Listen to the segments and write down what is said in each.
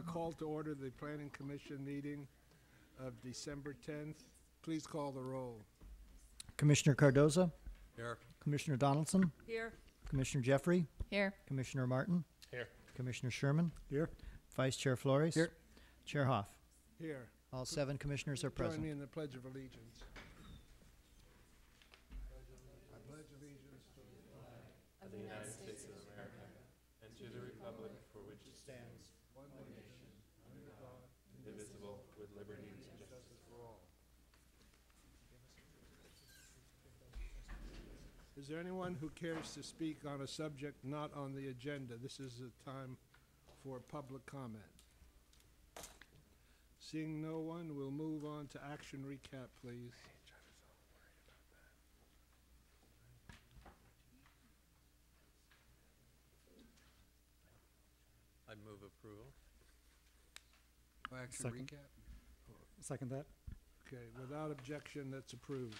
A call to order the Planning Commission meeting of December 10th. Please call the roll. Commissioner Cardoza, Here. Commissioner Donaldson, Here. Commissioner Jeffrey, Here. Commissioner Martin, Here. Commissioner Sherman, Here. Vice Chair Flores, Here. Chair Hoff. Here. All seven commissioners are Join me present. in the Pledge of Allegiance. I pledge allegiance to the flag Of the United States of America and to the republic for which it stands, one nation, under God, indivisible, with liberty and justice. justice for all. Is there anyone who cares to speak on a subject not on the agenda? This is a time for public comment. Seeing no one, we'll move on to action recap, please. I'd move approval. Action Second. recap? Second that? Okay, without objection, that's approved.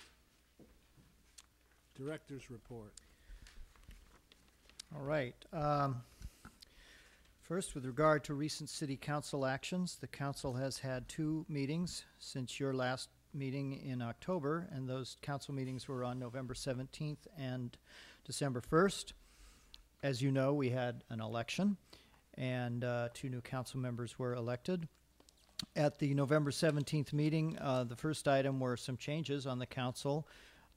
Director's report. All right. um, First, with regard to recent city council actions, the council has had two meetings since your last meeting in October, and those council meetings were on November 17th and December 1st. As you know, we had an election, and uh, two new council members were elected. At the November 17th meeting, uh, the first item were some changes on the council.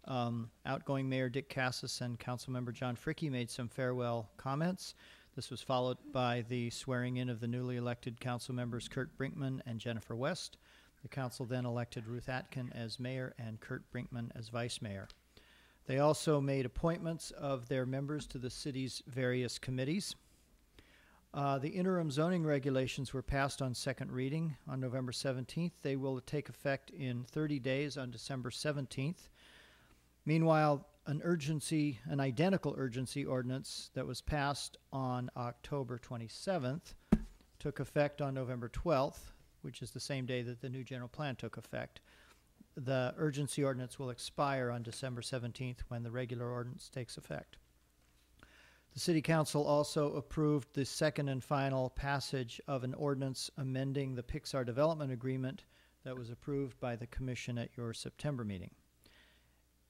Um, outgoing Mayor Dick Kassis and Councilmember John Fricke made some farewell comments. This was followed by the swearing in of the newly elected council members Kurt Brinkman and Jennifer West. The council then elected Ruth Atkin as mayor and Kurt Brinkman as vice mayor. They also made appointments of their members to the city's various committees. Uh, the interim zoning regulations were passed on second reading on November 17th. They will take effect in 30 days on December 17th. Meanwhile, an urgency, an identical urgency ordinance that was passed on October 27th took effect on November 12th, which is the same day that the new general plan took effect. The urgency ordinance will expire on December 17th when the regular ordinance takes effect. The City Council also approved the second and final passage of an ordinance amending the Pixar Development Agreement that was approved by the Commission at your September meeting.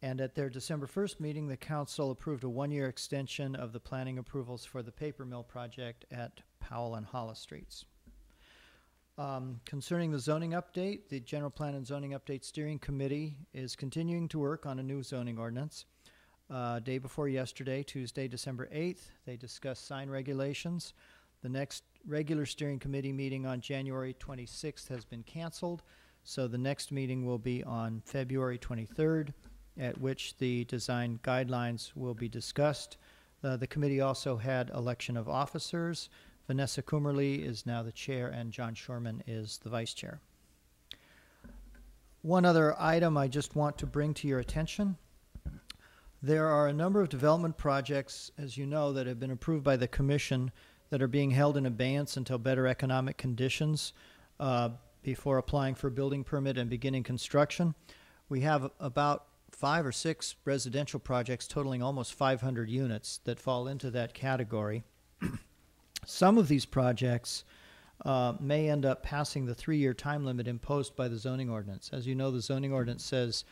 And at their December 1st meeting, the council approved a one-year extension of the planning approvals for the paper mill project at Powell and Hollis Streets. Um, concerning the zoning update, the General Plan and Zoning Update Steering Committee is continuing to work on a new zoning ordinance. Uh, day before yesterday, Tuesday, December 8th, they discussed sign regulations. The next regular steering committee meeting on January 26th has been canceled, so the next meeting will be on February 23rd, at which the design guidelines will be discussed. Uh, the committee also had election of officers. Vanessa Coomerly is now the chair, and John Shorman is the vice chair. One other item I just want to bring to your attention. There are a number of development projects, as you know, that have been approved by the commission that are being held in abeyance until better economic conditions uh, before applying for building permit and beginning construction. We have about five or six residential projects totaling almost 500 units that fall into that category. Some of these projects uh, may end up passing the three year time limit imposed by the zoning ordinance. As you know, the zoning ordinance says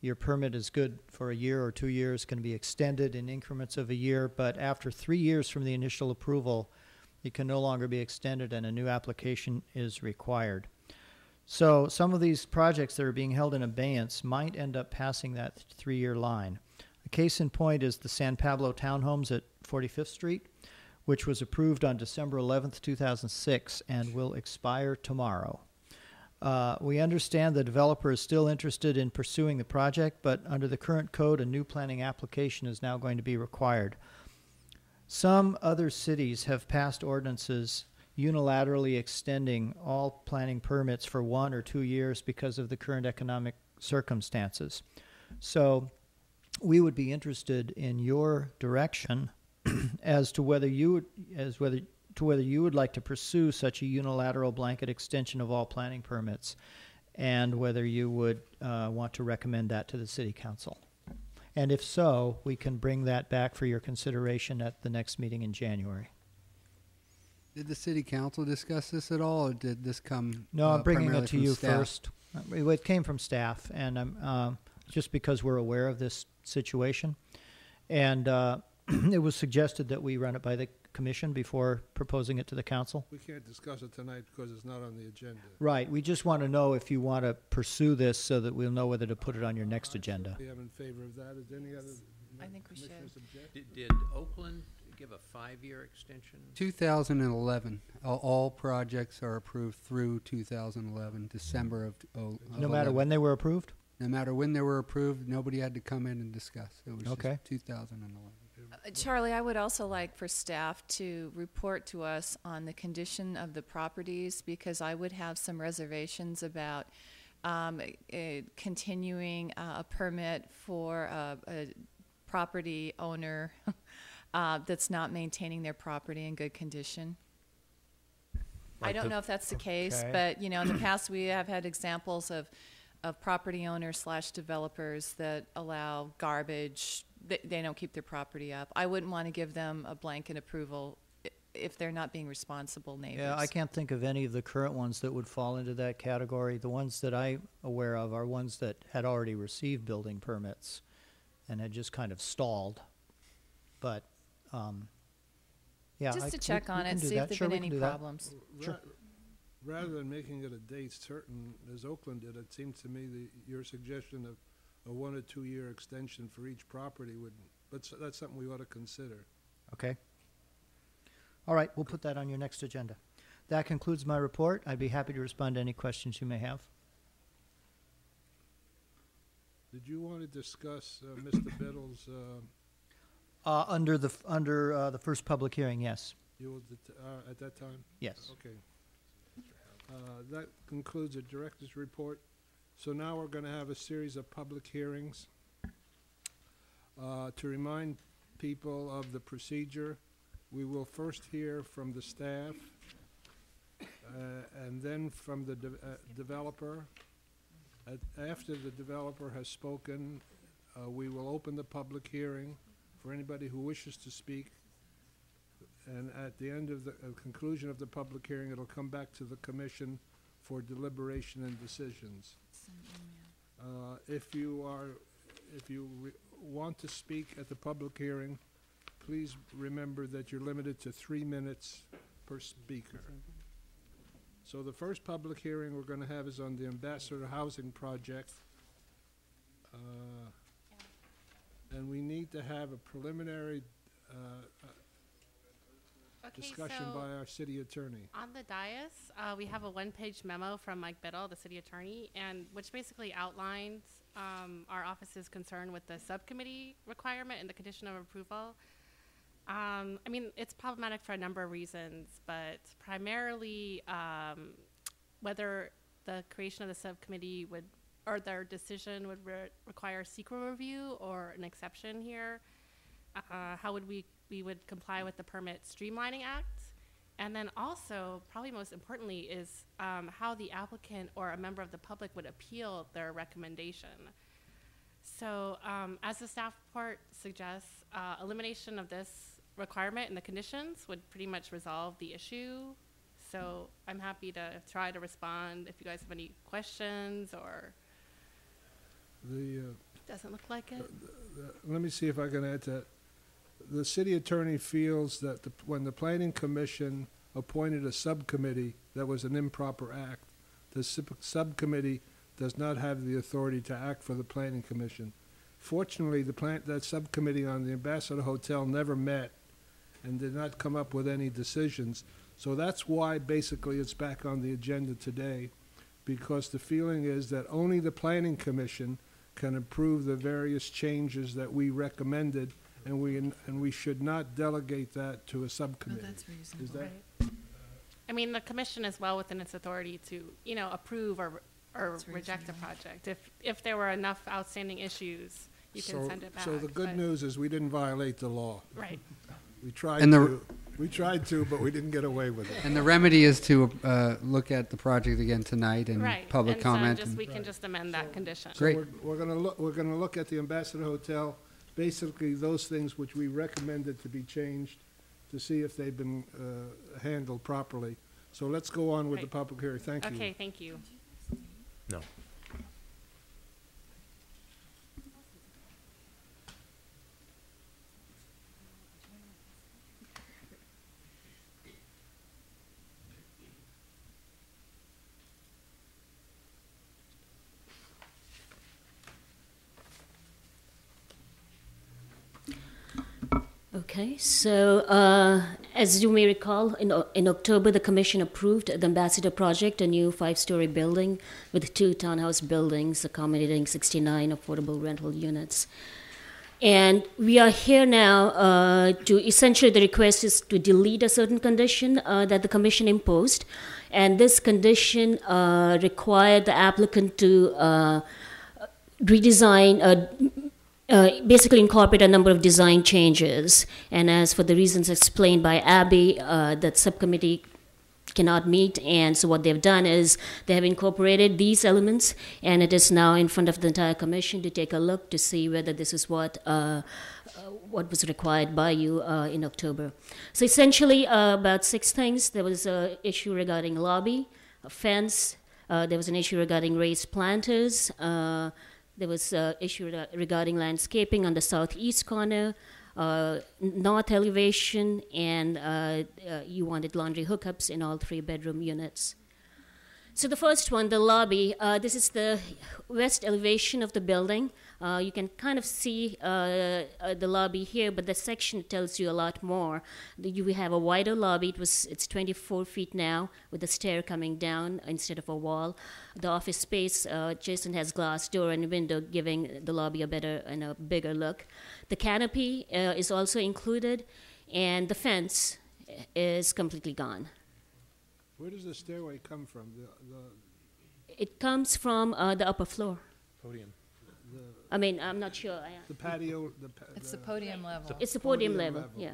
your permit is good for a year or two years, can be extended in increments of a year, but after three years from the initial approval, it can no longer be extended and a new application is required. So some of these projects that are being held in abeyance might end up passing that three year line. A case in point is the San Pablo Townhomes at 45th Street, which was approved on December 11th, 2006, and will expire tomorrow. Uh, we understand the developer is still interested in pursuing the project, but under the current code, a new planning application is now going to be required. Some other cities have passed ordinances unilaterally extending all planning permits for one or two years because of the current economic circumstances. So we would be interested in your direction as to whether you would, as whether to whether you would like to pursue such a unilateral blanket extension of all planning permits and whether you would uh, want to recommend that to the city council. And if so, we can bring that back for your consideration at the next meeting in January. Did the city council discuss this at all, or did this come? No, uh, I'm bringing it to you staff? first. Uh, It it came from staff, and I'm, um, just because we're aware of this situation. And uh, it was suggested that we run it by the commission before proposing it to the council. We can't discuss it tonight because it's not on the agenda. Right, we just want to know if you want to pursue this so that we'll know whether to put it on your next agenda. We am in favor of that. Is there any other I think we should. commissioners object? Did, did Oakland give a five-year extension? 2011. All, all projects are approved through 2011, December of. oh, of No matter 11. when they were approved? No matter when they were approved, nobody had to come in and discuss. It was Okay. just 2011. Uh, Charlie, I would also like for staff to report to us on the condition of the properties because I would have some reservations about um, uh, continuing uh, a permit for a, a property owner uh, that's not maintaining their property in good condition. I don't the- know if that's the case, Okay. but you know, in the past we have had examples of of property owners slash developers that allow garbage. They, they don't keep their property up. I wouldn't want to give them a blanket approval if they're not being responsible neighbors. Yeah, I can't think of any of the current ones that would fall into that category. The ones that I'm aware of are ones that had already received building permits and had just kind of stalled. But, um, yeah. I Just c- to we- check we on can it, do see that. if there've Sure, been we any do that. problems. Sure. Ra- Rather than making it a date certain, as Oakland did, it seemed to me that your suggestion of a one or two-year extension for each property would, that's, that's something we ought to consider. Okay. All right, we'll put that on your next agenda. That concludes my report. I'd be happy to respond to any questions you may have. Did you want to discuss uh, Mr. Biddle's, uh, Uh, under the, f- under, uh, the first public hearing, yes, you will det- uh, at that time? yes. Okay. Uh, That concludes the director's report. So now we're going to have a series of public hearings. Uh, To remind people of the procedure, we will first hear from the staff, uh, and then from the de- uh, developer. At- After the developer has spoken, uh, we will open the public hearing for anybody who wishes to speak. And at the end of the uh, conclusion of the public hearing, it'll come back to the commission for deliberation and decisions. Uh, If you are, if you want to speak at the public hearing, please remember that you're limited to three minutes per speaker. So the first public hearing we're gonna have is on the Ambassador Housing Project. Uh, And we need to have a preliminary uh, uh, Okay, discussion so by our city attorney. on the dais, uh, we have a one-page memo from Mike Biddle, the city attorney, and which basically outlines um, our office's concern with the subcommittee requirement and the condition of approval. Um, I mean, it's problematic for a number of reasons, but primarily um, whether the creation of the subcommittee would, or their decision would re- require CEQA review or an exception here. Uh, how would we, we would comply with the Permit Streamlining Act? And then also, probably most importantly, is um, how the applicant or a member of the public would appeal their recommendation. So, um, as the staff report suggests, uh, elimination of this requirement and the conditions would pretty much resolve the issue. So, I'm happy to try to respond if you guys have any questions or The, uh, doesn't look like it. the- let me see if I can add to that. The city attorney feels that the- when the planning commission appointed a subcommittee that was an improper act, the sub- subcommittee does not have the authority to act for the planning commission. Fortunately, the plant, that subcommittee on the Ambassador Hotel never met and did not come up with any decisions. So that's why basically it's back on the agenda today, because the feeling is that only the planning commission can approve the various changes that we recommended, and we, and we should not delegate that to a oh, subcommittee. That's Is that, I mean, the commission is well within its authority to, you know, approve or, or That's reject a reasonable. project. If, if there were enough outstanding issues, you can so, send it back. so the good but- news is we didn't violate the law. Right. We tried And the- to, we tried to, but we didn't get away with it. And the remedy is to uh, look at the project again tonight and Right. public and comment. So just, and- we can just amend that condition. So Great. we're, we're gonna look, we're gonna look at the Ambassador Hotel, basically those things which we recommended to be changed to see if they've been uh, handled properly. So let's go on with the Right. public hearing. Thank you. Okay, thank you. No. Okay, so uh, as you may recall, in, in October, the Commission approved the Ambassador Project, a new five story building with two townhouse buildings accommodating 69 affordable rental units. And we are here now uh, to essentially the request is to delete a certain condition uh, that the Commission imposed. And this condition uh, required the applicant to uh, redesign, uh, uh, basically incorporate a number of design changes. And as for the reasons explained by Abby, uh, that subcommittee cannot meet. And so what they've done is they have incorporated these elements, and it is now in front of the entire commission to take a look to see whether this is what. Uh, uh, what was required by you uh, in October. So essentially, uh, about six things. There was an issue regarding lobby, a fence. Uh, there was an issue regarding raised planters. Uh, there was an issue regarding landscaping on the southeast corner, uh, north elevation, and uh, uh, you wanted laundry hookups in all three bedroom units. So the first one, the lobby, uh, this is the west elevation of the building. Uh, you can kind of see uh, uh, the lobby here, but the section tells you a lot more. The- You have a wider lobby. It was it's 24 feet now with a stair coming down instead of a wall. The office space, uh, Jason has glass door and window, giving the lobby a better and a bigger look. The canopy uh, is also included, and the fence is completely gone. Where does the stairway come from? The, the, It comes from uh, the upper floor. Podium. The, I mean, I'm not sure. I, the patio, the. pa- It's the podium level. it's the podium, Podium level. level. Yeah.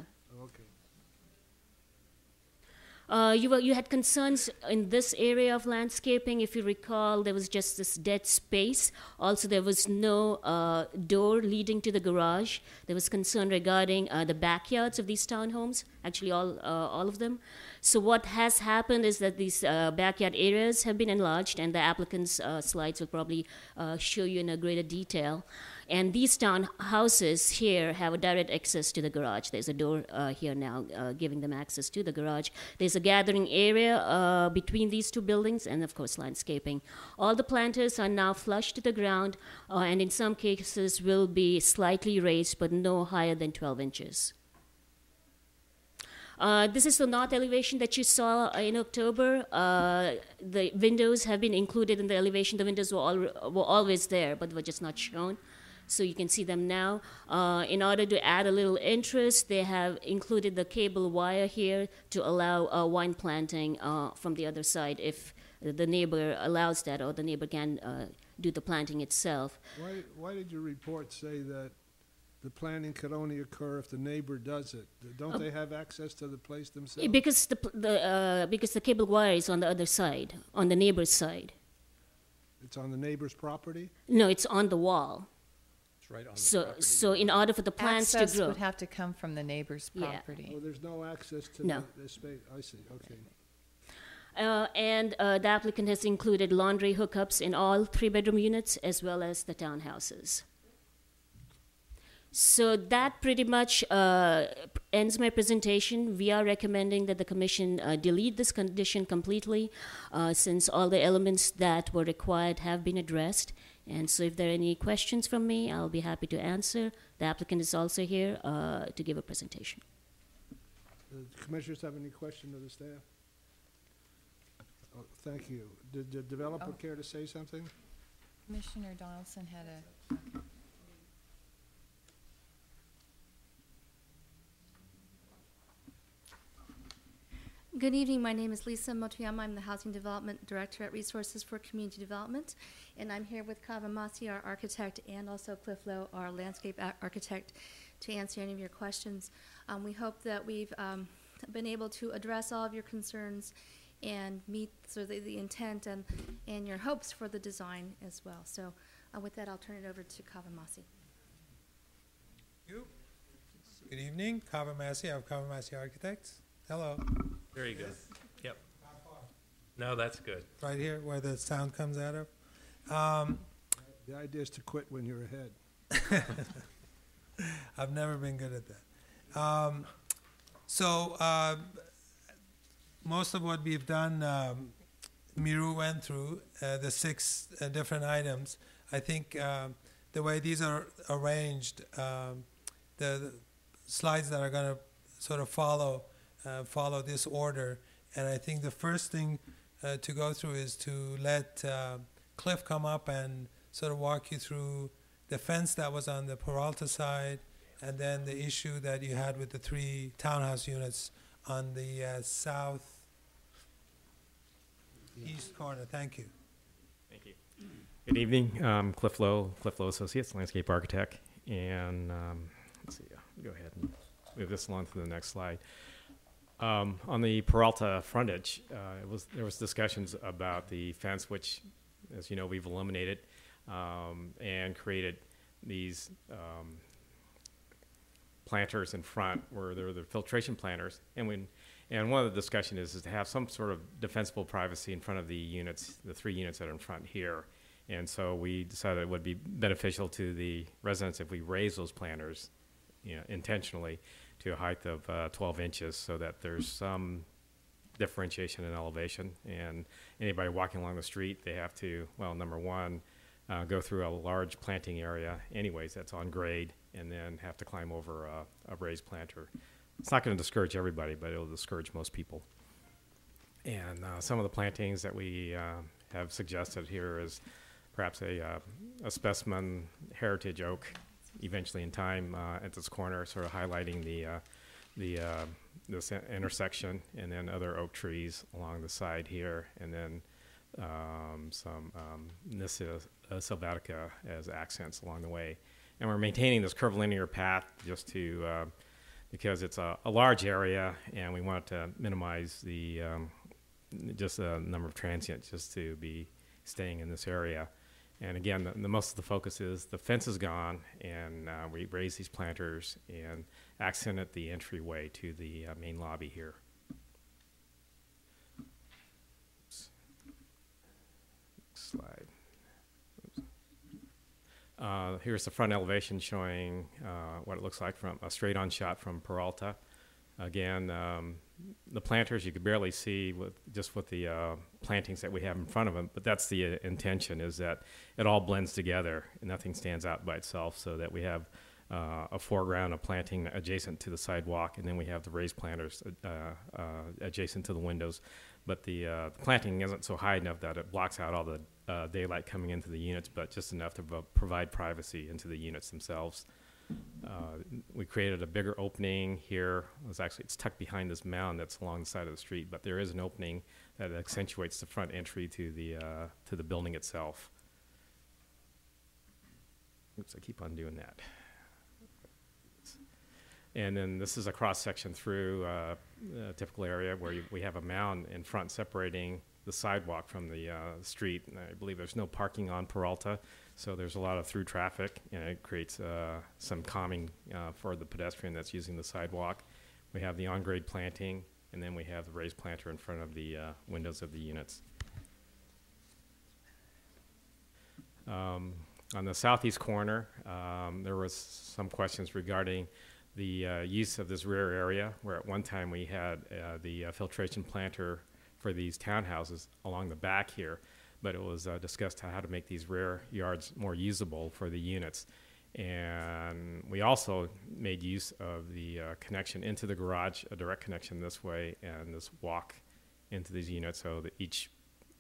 Uh, you were you had concerns in this area of landscaping. If you recall, there was just this dead space. Also, there was no uh, door leading to the garage. There was concern regarding uh, the backyards of these townhomes. Actually, all uh, all of them. So what has happened is that these uh, backyard areas have been enlarged, and the applicant's uh, slides will probably show you in a greater detail. And these townhouses here have a direct access to the garage. There's a door uh, here now uh, giving them access to the garage. There's a gathering area uh, between these two buildings, and of course, landscaping. All the planters are now flush to the ground, uh, and in some cases will be slightly raised, but no higher than 12 inches. Uh, this is the north elevation that you saw in October. Uh, the windows have been included in the elevation. The windows were, al- were always there, but were just not shown. So you can see them now. Uh, in order to add a little interest, they have included the cable wire here to allow uh, wine planting uh, from the other side if the neighbor allows that or the neighbor can uh, do the planting itself. Why, why did your report say that the planting could only occur if the neighbor does it? Don't they have access to the place themselves? Because the, the, uh, because the cable wire is on the other side, on the neighbor's side. It's on the neighbor's property? No, it's on the wall. It's right on the So, property. so in order for the plants Access to grow, would have to come from the neighbor's Yeah. property. Oh, there's no access to No. the, the space, I see, okay. uh, and uh, the applicant has included laundry hookups in all three-bedroom units as well as the townhouses. So that pretty much uh, ends my presentation. We are recommending that the commission uh, delete this condition completely, uh, since all the elements that were required have been addressed. And so, if there are any questions from me, I'll be happy to answer. The applicant is also here uh, to give a presentation. The commissioners have any question of the staff? Oh, thank you. Did the developer Oh. care to say something? Commissioner Donaldson had a, okay. Good evening. My name is Lisa Motoyama. I'm the Housing Development Director at Resources for Community Development. And I'm here with Kava Massih, our architect, and also Cliff Lowe, our landscape architect, to answer any of your questions. Um, we hope that we've um, been able to address all of your concerns and meet sort of the, the intent and, and your hopes for the design as well. So uh, with that, I'll turn it over to Kava Massih. Good evening, Kava Massih of Kava Massih Architects. Hello. Very good. Yep. No, that's good. Right here where the sound comes out of. Um, The idea is to quit when you're ahead. I've never been good at that. Um, so uh, most of what we've done, um, Miroo went through uh, the six uh, different items. I think um the way these are arranged, um, the, the slides that are going to sort of follow uh, follow this order. And I think the first thing uh, to go through is to let uh, Cliff come up and sort of walk you through the fence that was on the Peralta side, and then the issue that you had with the three townhouse units on the uh, south east corner. Thank you. Thank you. Good evening, um, Cliff Lowe, Cliff Lowe Associates, landscape architect, and um, let's see, go ahead and move this along to the next slide. Um, on the Peralta frontage, uh, was there was discussions about the fence, which, as you know, we've eliminated um, and created these um, planters in front where there are the filtration planters, and when and one of the discussion is, is to have some sort of defensible privacy in front of the units, the three units that are in front here. And so we decided it would be beneficial to the residents if we raise those planters, you know, intentionally to a height of uh, 12 inches so that there's some differentiation in elevation. And anybody walking along the street, they have to, well, number one, uh, go through a large planting area anyways that's on grade and then have to climb over a, a raised planter. It's not going to discourage everybody, but it'll discourage most people. And uh, some of the plantings that we uh, have suggested here is perhaps a, uh, a specimen heritage oak, eventually in time uh, at this corner, sort of highlighting the uh, the uh, this intersection, and then other oak trees along the side here, and then um, some um, Nyssa uh, sylvatica as accents along the way. And we're maintaining this curvilinear path just to uh, because it's a, a large area, and we want to minimize the um, just the number of transients just to be staying in this area. And again, the, the most of the focus is the fence is gone, and uh, we raise these planters and accented the entryway to the uh, main lobby here. Oops. Next slide. Uh, here's the front elevation showing uh, what it looks like from a straight-on shot from Peralta. Again, um, the planters you could barely see with just with the uh, plantings that we have in front of them, but that's the uh, intention is that it all blends together and nothing stands out by itself so that we have uh, a foreground of planting adjacent to the sidewalk and then we have the raised planters uh, uh, adjacent to the windows. But the, uh, the planting isn't so high enough that it blocks out all the daylight coming into the units, but just enough to pro- provide privacy into the units themselves. Uh, we created a bigger opening here. It was actually it's tucked behind this mound that's along the side of the street, but there is an opening that accentuates the front entry to the uh, to the building itself. Oops, I keep on doing that. And then this is a cross section through uh, a typical area where you, we have a mound in front separating the sidewalk from the uh, street. And I believe there's no parking on Peralta, so there's a lot of through traffic, and it creates uh, some calming uh, for the pedestrian that's using the sidewalk. We have the on-grade planting, and then we have the raised planter in front of the uh, windows of the units. Um, on the southeast corner, um, there was some questions regarding the uh, use of this rear area, where at one time we had uh, the uh, filtration planter for these townhouses along the back here, but it was uh, discussed how to make these rear yards more usable for the units. And we also made use of the uh, connection into the garage, a direct connection this way, and this walk into these units so that each,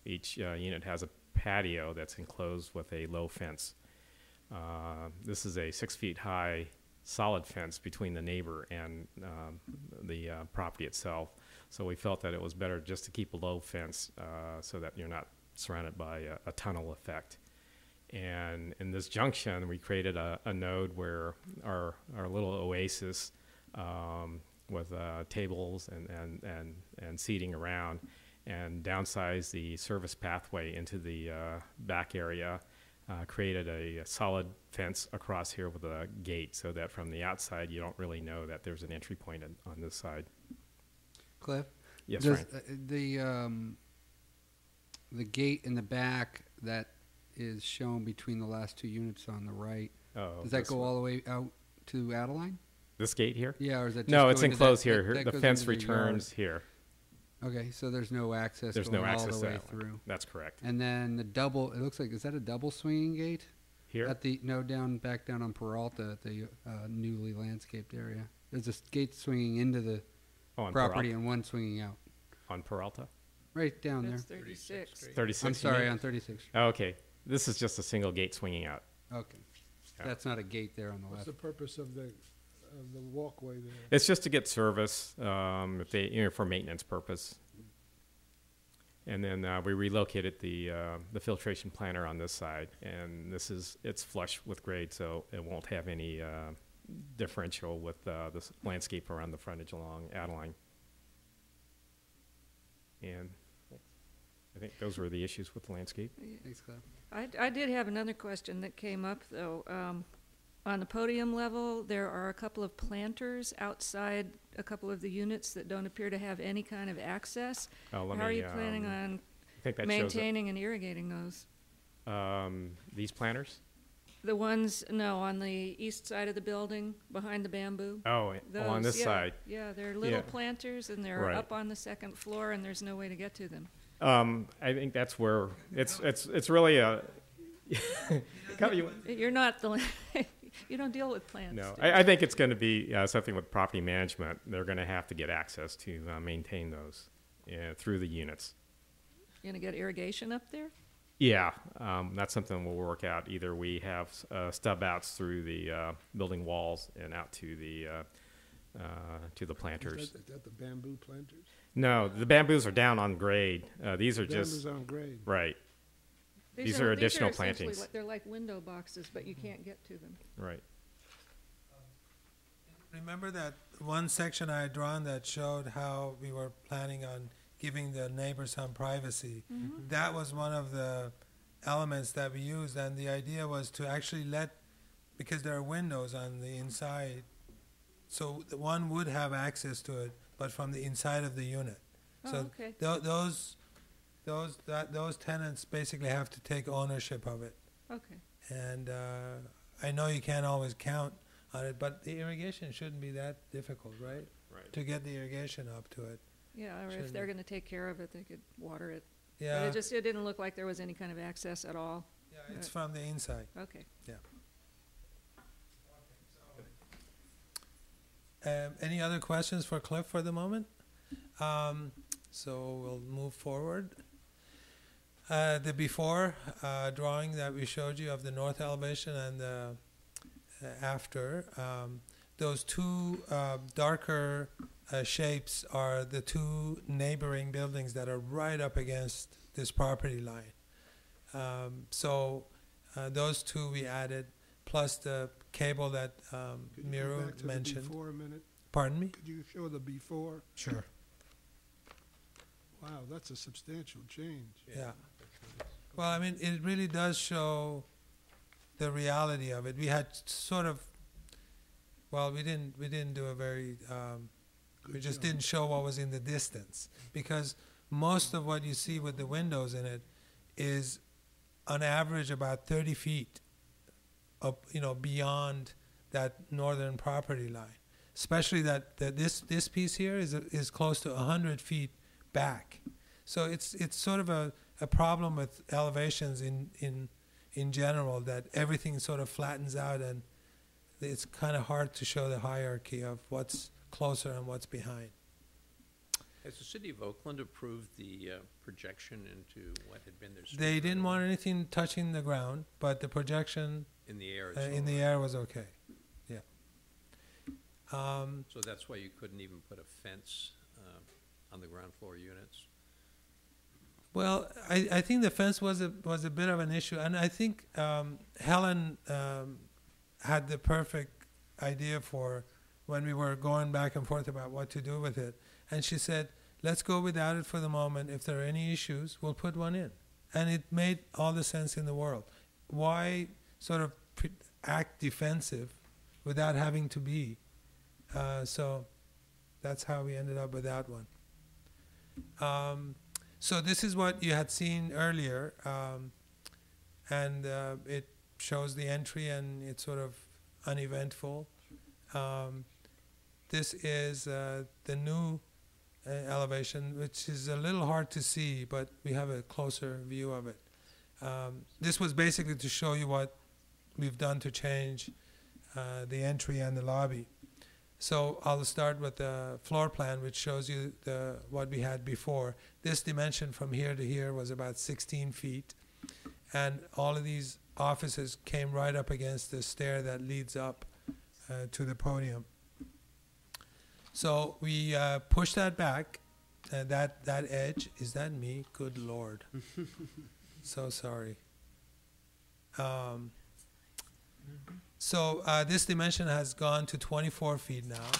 each uh, unit has a patio that's enclosed with a low fence. Uh, this is a six feet high solid fence between the neighbor and um, the uh, property itself. So we felt that it was better just to keep a low fence uh, so that you're not surrounded by a, a tunnel effect. And in this junction, we created a, a node where our, our little oasis um, with uh, tables and, and, and, and seating around and downsize the service pathway into the uh, back area uh, created a, a solid fence across here with a gate so that from the outside you don't really know that there's an entry point on, on this side. Cliff? Yes, Does, uh, The, um, the gate in the back that is shown between the last two units on the right, Oh, does that go all the way out to Adeline? This gate here? Yeah, or is that just No, it's into that- enclosed here. that- that the fence returns here. Okay, so there's no access There's going no all the way through. That's correct. And then the double, it looks like, is that a double swinging gate? Here? At the, no, down, back down on Peralta at the uh, newly landscaped area. There's a gate swinging into the Oh, on property Peralta? and one swinging out. On Peralta? Right down there. That's thirty-six. 36? I'm sorry, mean? on 36. Oh, okay. This is just a single gate swinging out. Okay. Yeah. That's not a gate there on the What's left. the purpose of the, of the walkway there? It's just to get service, um, if they, you know, for maintenance purpose. And then uh, we relocated the uh, the filtration planter on this side, and this is it's flush with grade, so it won't have any uh, differential with uh, this landscape around the frontage along Adeline. And I think those were the issues with the landscape. Thanks, Cliff. I, I did have another question that came up, though. Um, on the podium level, there are a couple of planters outside a couple of the units that don't appear to have any kind of access. Oh, let How are you planning um, on I think that maintaining and irrigating those? Um, these planters? The ones, no, on the east side of the building, behind the bamboo? Oh, oh, on this yeah, side. Yeah, they're little Yeah. planters, and they're Right. up on the second floor, and there's no way to get to them. Um, I think that's where it's it's it's really a. You- You're not the, you don't deal with plants. no. I, I think it's going to be uh, something with property management. They're going to have to get access to uh, maintain those uh, through the units. You're gonna get irrigation up there? Yeah, um, that's something we'll work out. Either we have uh, stub outs through the uh, building walls and out to the uh, uh, to the Is planters. that, is that the bamboo planters? No, the bamboos are down on grade. Uh, these are just Bamboos on grade. right, These are additional essentially plantings. li- They're like window boxes, but you can't get to them. right. Remember that one section I had drawn that showed how we were planning on giving the neighbors some privacy? That was one of the elements that we used, and the idea was to actually let, because there are windows on the inside, so the one would have access to it, but from the inside of the unit. Oh, So okay. tho- those, those, that, those tenants basically have to take ownership of it. Okay. And uh, I know you can't always count on it, but the irrigation shouldn't be that difficult, right? Right. To get the irrigation up to it. Yeah, or if they're gonna take care of it, they could water it. Yeah. But it just, it didn't look like there was any kind of access at all. yeah, it's from the inside. Okay. Um, any other questions for Cliff for the moment? Um, so we'll move forward. Uh, the before uh, drawing that we showed you of the north elevation and the uh, after, um, those two uh, darker uh, shapes are the two neighboring buildings that are right up against this property line. Um, so those two we added, plus the cable that um, Could you go Miroo back to the mentioned. Before a minute? Pardon me? Could you show the before? Sure. Wow, that's a substantial change. Yeah. Well, I mean, it really does show the reality of it. We had sort of, well, we didn't we didn't do a very, um, we Good just job. didn't show what was in the distance because most of what you see with the windows in it is, on average, about thirty feet, up you know beyond that northern property line. Especially that, that this this piece here is is close to hundred feet back. So it's it's sort of a, a problem with elevations in, in in general that everything sort of flattens out and it's kind of hard to show the hierarchy of what's closer and what's behind. Has the city of Oakland approved the uh, projection into what had been their? They didn't want anything touching the ground, but the projection In the air. uh, in the all air was okay. Yeah. Um, So that's why you couldn't even put a fence uh, on the ground floor units? Well, I, I think the fence was a was a bit of an issue, and I think um, Helen um, had the perfect idea for when we were going back and forth about what to do with it, and she said, "Let's go without it for the moment. If there are any issues, we'll put one in," and it made all the sense in the world. why sort of act defensive without having to be? Uh, so that's how we ended up with that one. Um, so this is what you had seen earlier, um, and uh, it shows the entry and it's sort of uneventful. Um, this is uh, the new uh, elevation, which is a little hard to see, but we have a closer view of it. Um, this was basically to show you what we've done to change uh, the entry and the lobby. So I'll start with the floor plan, which shows you the what we had before. This dimension from here to here was about 16 feet, and all of these offices came right up against the stair that leads up uh, to the podium. So we uh, push that back. Uh, that that edge is that me? Good lord. so sorry. Um, so uh, this dimension has gone to 24 feet now,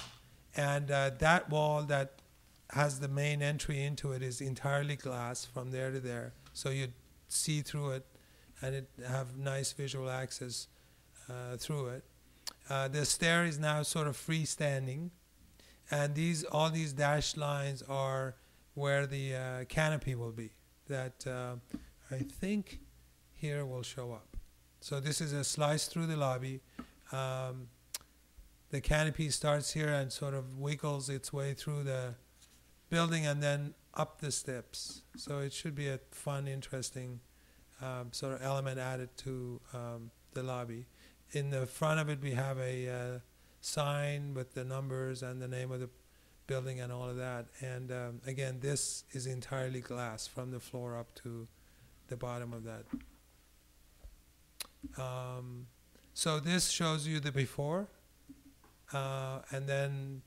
and uh, that wall that has the main entry into it is entirely glass from there to there. So you see through it, and it have nice visual access uh, through it. Uh, the stair is now sort of freestanding, and these all these dashed lines are where the uh, canopy will be. That uh, I think here will show up. So this is a slice through the lobby. Um, the canopy starts here and sort of wiggles its way through the building and then up the steps. So it should be a fun, interesting um, sort of element added to um, the lobby. In the front of it, we have a uh, sign with the numbers and the name of the building and all of that. And um, again, this is entirely glass from the floor up to the bottom of that. Um, so this shows you the before uh, and then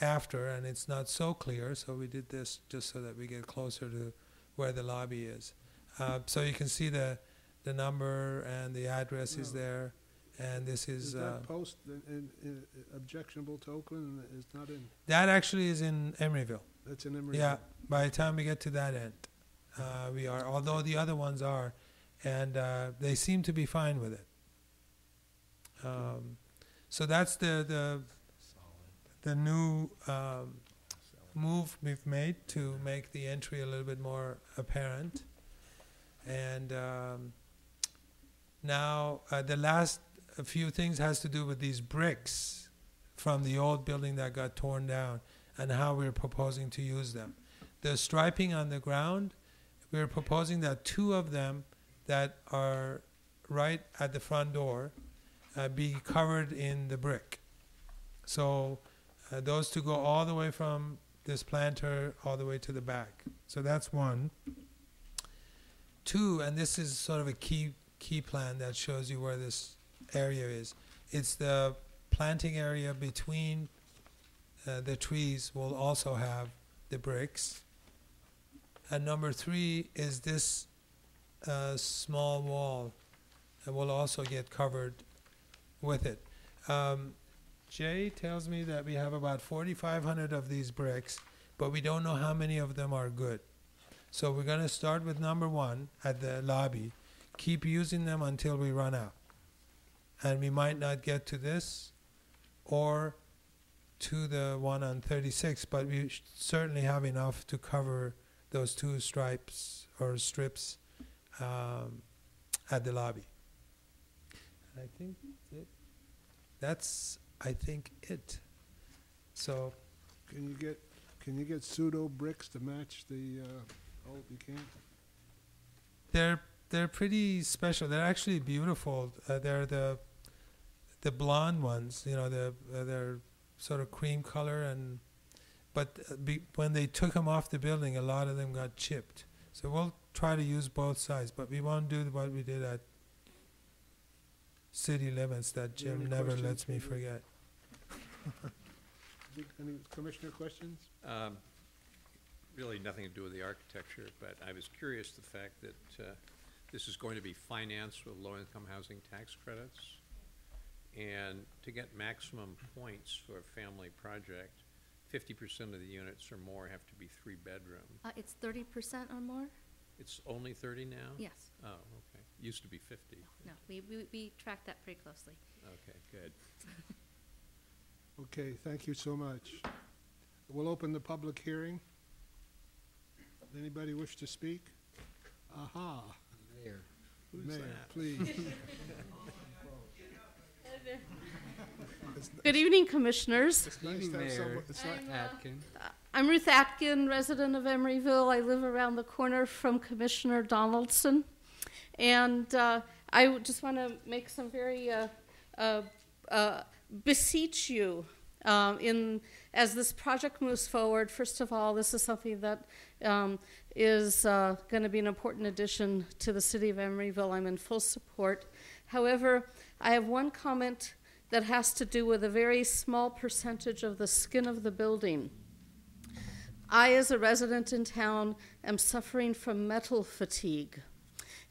after, and it's not so clear. So we did this just so that we get closer to where the lobby is. Uh, so you can see the the number and the address is there, and this is, Is uh, post in- in- in- objectionable to Oakland? Is not in, that actually is in Emeryville. that's in Emeryville? Yeah, by the time we get to that end, uh, we are. Although the other ones are, and uh, they seem to be fine with it. Um, so that's the the the new um, move we've made to make the entry a little bit more apparent. And um, now uh, the last few things has to do with these bricks from the old building that got torn down and how we're proposing to use them. The striping on the ground, we're proposing that two of them that are right at the front door uh, be covered in the brick. So uh, those two go all the way from this planter all the way to the back. So that's one. Two, and this is sort of a key key plan that shows you where this area is. It's the planting area between uh, the trees will also have the bricks. And number three is this uh, small wall that will also get covered with it. Um, Jay tells me that we have about 4,500 of these bricks, but we don't know how many of them are good. So we're going to start with number one at the lobby, keep using them until we run out. And we might not get to this or to the one on 36, but we certainly have enough to cover those two stripes or strips um, at the lobby. And I think that's it. That's, I think, it. So Can you get, can you get pseudo bricks to match the, uh, oh, you can't? they're they're pretty special. They're actually beautiful. Uh, they're the the blonde ones. You know, the uh, they're sort of cream color and but uh, be, when they took them off the building, a lot of them got chipped. So we'll try to use both sides, but we won't do what we did at city limits that Do you have Jim any never questions lets me for forget. Any commissioner questions? Um, Really nothing to do with the architecture, but I was curious the fact that uh, this is going to be financed with low-income housing tax credits. And to get maximum points for a family project, fifty percent of the units or more have to be three-bedroom. Uh, it's thirty percent or more? It's only thirty now? Yes. Oh, okay. used to be fifty. No, we, we, we track that pretty closely. Okay, good. Okay, thank you so much. We'll open the public hearing. Anybody wish to speak? Aha, Mayor. Who's Mayor, that? please. It's Good evening, Commissioners. it's nice to have Mayor. someone, it's not, uh, Atkin. Uh, I'm Ruth Atkin, resident of Emeryville. I live around the corner from Commissioner Donaldson. And uh, I just want to make some very uh, uh, uh, beseech you um, in as this project moves forward. First of all, this is something that um, is uh, going to be an important addition to the city of Emeryville. I'm in full support. However, I have one comment that has to do with a very small percentage of the skin of the building. I, as a resident in town, am suffering from metal fatigue.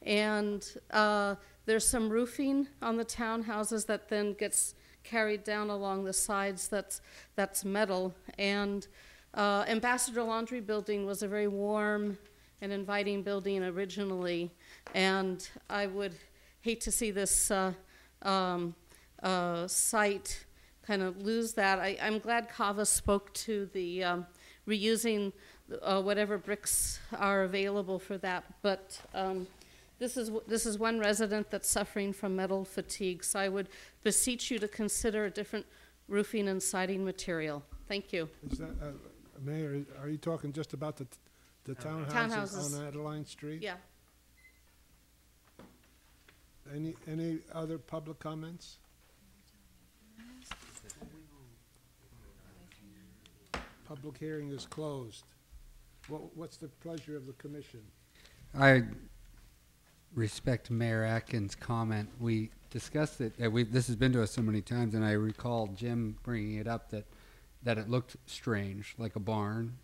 And uh, there's some roofing on the townhouses that then gets carried down along the sides that's, that's metal. And uh, Ambassador Laundry Building was a very warm and inviting building originally. And I would hate to see this uh, um, uh, site kind of lose that. I, I'm glad Kava spoke to the um, reusing uh, whatever bricks are available for that. But um, this is this is one resident that's suffering from metal fatigue. So I would beseech you to consider a different roofing and siding material. Thank you. is that, uh, Mayor, are you talking just about the, the townhouses Townhouses. on Adeline Street? Yeah. Any, any other public comments? Public hearing is closed. What, what's the pleasure of the commission? I respect Mayor Atkin's comment. We discussed it, uh, we, this has been to us so many times, and I recall Jim bringing it up that, that it looked strange, like a barn,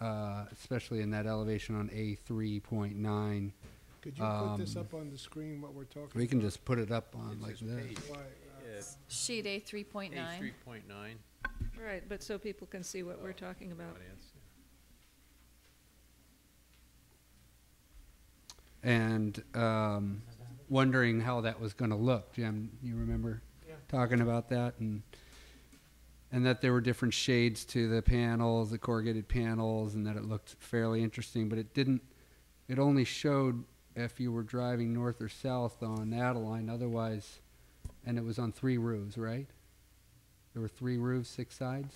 uh, especially in that elevation on A three point nine. Could you put this Um, up on the screen, what we're talking about? We can just put it up on It's like this this. page, Why, uh, Sheet A three point A nine. three point nine, Right, but so people can see what we're talking about. audience. and um, wondering how that was going to look. Jim, you remember talking about that, and and that there were different shades to the panels, the corrugated panels, and that it looked fairly interesting. But it didn't. It only showed if you were driving north or south on Adeline. Otherwise, and it was on three roofs, right? There were three roofs, six sides.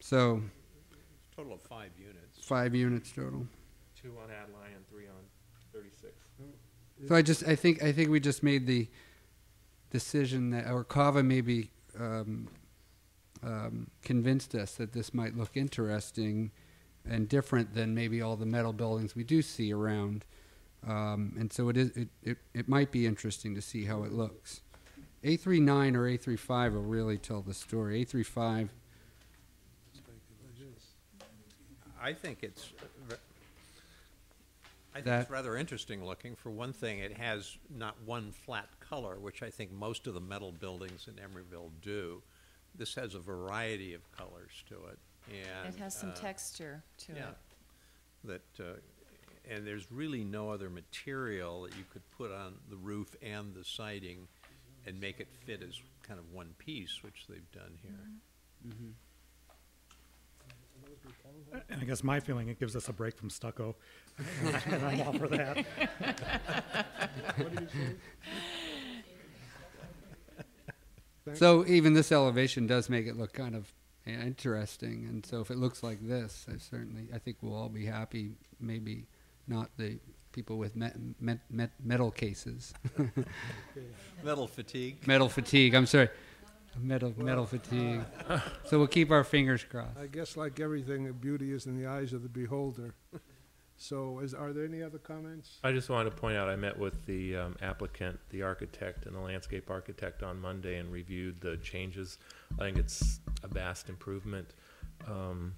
So Total of five units. five units total. Two on Adeline and three on thirty-six. So I just, I think, I think we just made the decision that, or Kava maybe um, um, convinced us that this might look interesting and different than maybe all the metal buildings we do see around. Um, and so it is, it, it, it might be interesting to see how it looks. A39 or A35 will really tell the story. A35, I think it's, uh, I think That- it's rather interesting looking. For one thing, it has not one flat color, which I think most of the metal buildings in Emeryville do. This has a variety of colors to it, and. It has some uh, texture to Yeah, it. that, uh, and there's really no other material that you could put on the roof and the siding and make it fit as kind of one piece, which they've done here. Mm-hmm. And I guess my feeling, it gives us a break from stucco. And I'm all for that. What do you say? Thank- So even this elevation does make it look kind of interesting, and so if it looks like this, I certainly, I think we'll all be happy. Maybe not the people with met, met, met metal cases, Metal fatigue. metal fatigue. I'm sorry, metal metal fatigue. So we'll keep our fingers crossed. I guess like everything, beauty is in the eyes of the beholder. So is, are there any other comments? I just wanted to point out, I met with the um, applicant, the architect, and the landscape architect on Monday and reviewed the changes. I think it's a vast improvement, um,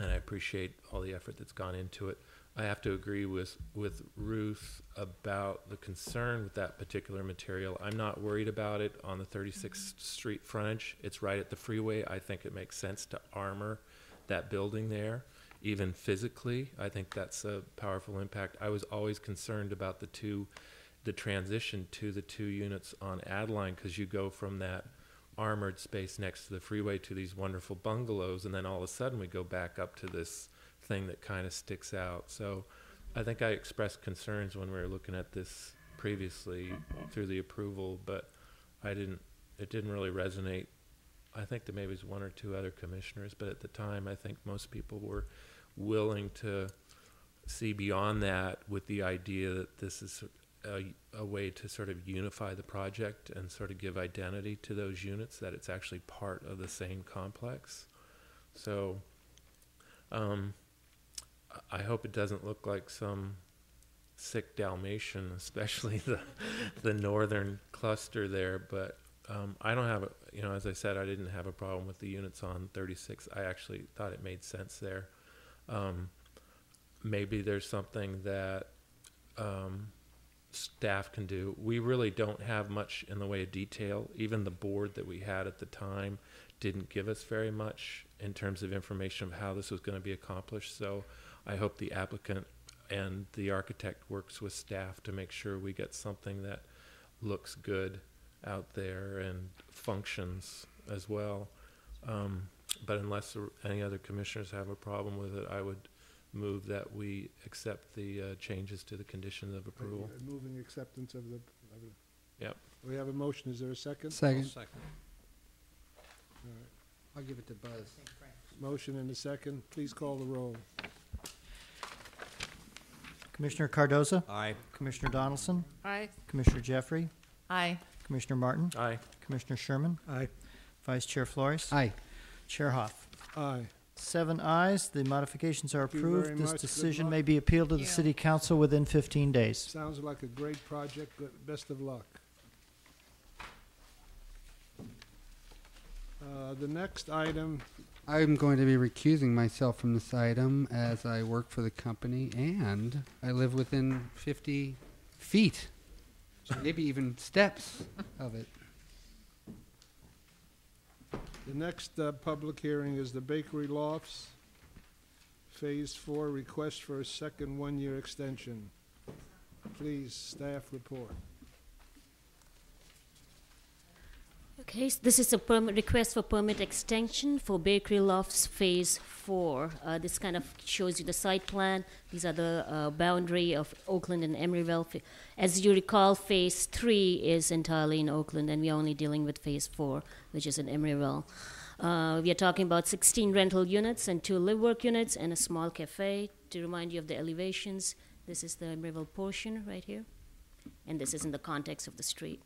and I appreciate all the effort that's gone into it. I have to agree with, with Ruth about the concern with that particular material. I'm not worried about it on the 36th mm-hmm. Street frontage. It's right at the freeway. I think it makes sense to armor that building there even physically. I think that's a powerful impact. I was always concerned about the two the transition to the two units on Adeline, because you go from that armored space next to the freeway to these wonderful bungalows, and then all of a sudden we go back up to this thing that kind of sticks out. So I think I expressed concerns when we were looking at this previously through the approval, but I didn't, it didn't really resonate. I think there maybe was one or two other commissioners, but at the time, I think most people were willing to see beyond that with the idea that this is a, a way to sort of unify the project and sort of give identity to those units, that it's actually part of the same complex. So, um, I hope it doesn't look like some sick Dalmatian, especially the, the northern cluster there, but, um, I don't have, a you know, as I said, I didn't have a problem with the units on thirty-six. I actually thought it made sense there. Um, maybe there's something that, um, staff can do. We really don't have much in the way of detail. Even the board that we had at the time didn't give us very much in terms of information of how this was going to be accomplished. So I hope the applicant and the architect works with staff to make sure we get something that looks good out there and functions as well. Um, but unless there- any other commissioners have a problem with it, I would move that we accept the uh, changes to the conditions of approval. Uh, Moving acceptance of the, of the- Yep. we have a motion, is there a second? Second. Second. All right. I'll give it to Buzz. Motion and a second, please call the roll. Commissioner Cardoza? Aye. Commissioner Donaldson? Aye. Commissioner Jeffrey? Aye. Commissioner Martin? Aye. Commissioner Sherman? Aye. Vice Chair Flores? Aye. Chair Hoff? Aye. Seven ayes, the modifications are you very approved. This much. Good decision luck. may be appealed to the Yeah. city council within 15 days. Sounds like a great project, good, best of luck. Uh, the next item, I'm going to be recusing myself from this item as I work for the company and I live within 50 feet, so maybe even steps of it. the next, uh, public hearing is the Bakery Lofts, Phase Four, request for a second one-year extension. Please, staff report. Okay, s- this is a permit, request for permit extension for Bakery Lofts Phase Four. Uh, this kind of shows you the site plan. These are the uh, boundary of Oakland and Emeryville. As you recall, Phase Three is entirely in Oakland, and we are only dealing with Phase Four, which is in Emeryville. Uh, we are talking about 16 rental units and two live work units and a small cafe. To remind you of the elevations, this is the Emeryville portion right here, and this is in the context of the street.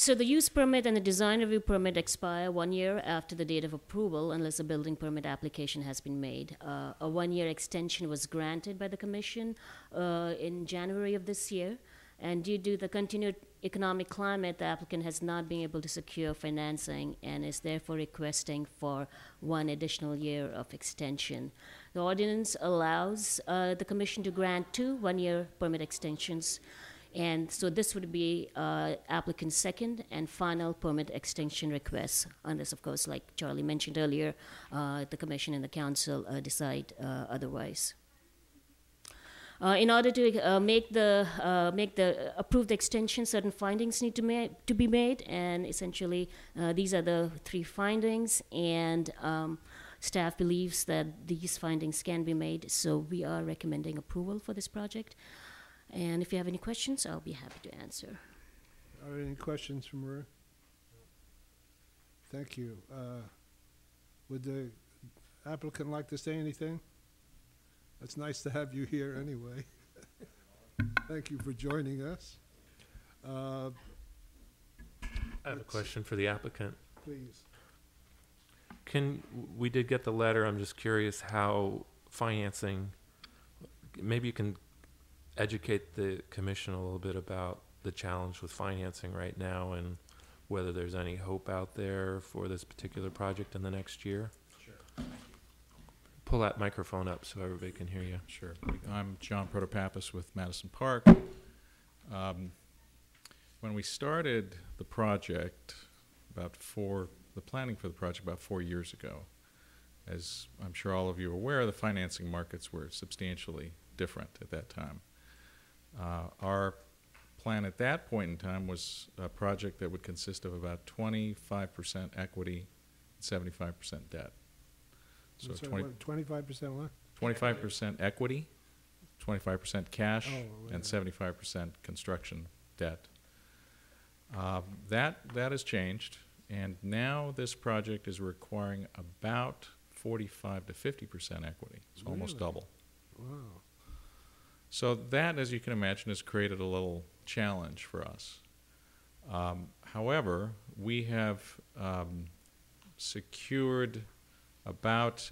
So the use permit and the design review permit expire one year after the date of approval unless a building permit application has been made. Uh, a one-year extension was granted by the commission uh, in January of this year, and due to the continued economic climate, the applicant has not been able to secure financing and is therefore requesting for one additional year of extension. The ordinance allows uh, the commission to grant two one-year permit extensions and so this would be uh, applicant's second and final permit extension request, unless, of course, like Charlie mentioned earlier, uh, the commission and the council uh, decide uh, otherwise. Uh, in order to uh, make the make the approved extension, certain findings need to ma- to be made, and essentially these are the three findings. And um, staff believes that these findings can be made, so we are recommending approval for this project. And if you have any questions, I'll be happy to answer. Are there any questions from Roy? Thank you. Uh, Would the applicant like to say anything? It's nice to have you here anyway. Thank you for joining us. Uh, I have a question for the applicant. Please. Can, we did get the letter, I'm just curious how financing, maybe you can educate the commission a little bit about the challenge with financing right now and whether there's any hope out there for this particular project in the next year? Sure. Pull that microphone up so everybody can hear you. Sure. I'm John Protopappas with Madison Park. Um, when we started the project about four, the planning for the project about four years ago, as I'm sure all of you are aware, the financing markets were substantially different at that time. Uh, Our plan at that point in time was a project that would consist of about twenty-five percent equity, seventy-five percent debt. So twenty, Twenty-five percent what? twenty-five percent equity, twenty-five percent cash, Oh, yeah. and seventy-five percent construction debt. Um, That, that has changed, and now this project is requiring about forty-five to fifty percent equity. It's almost Really? double. Wow. So that, as you can imagine, has created a little challenge for us. Um, however, we have um, secured about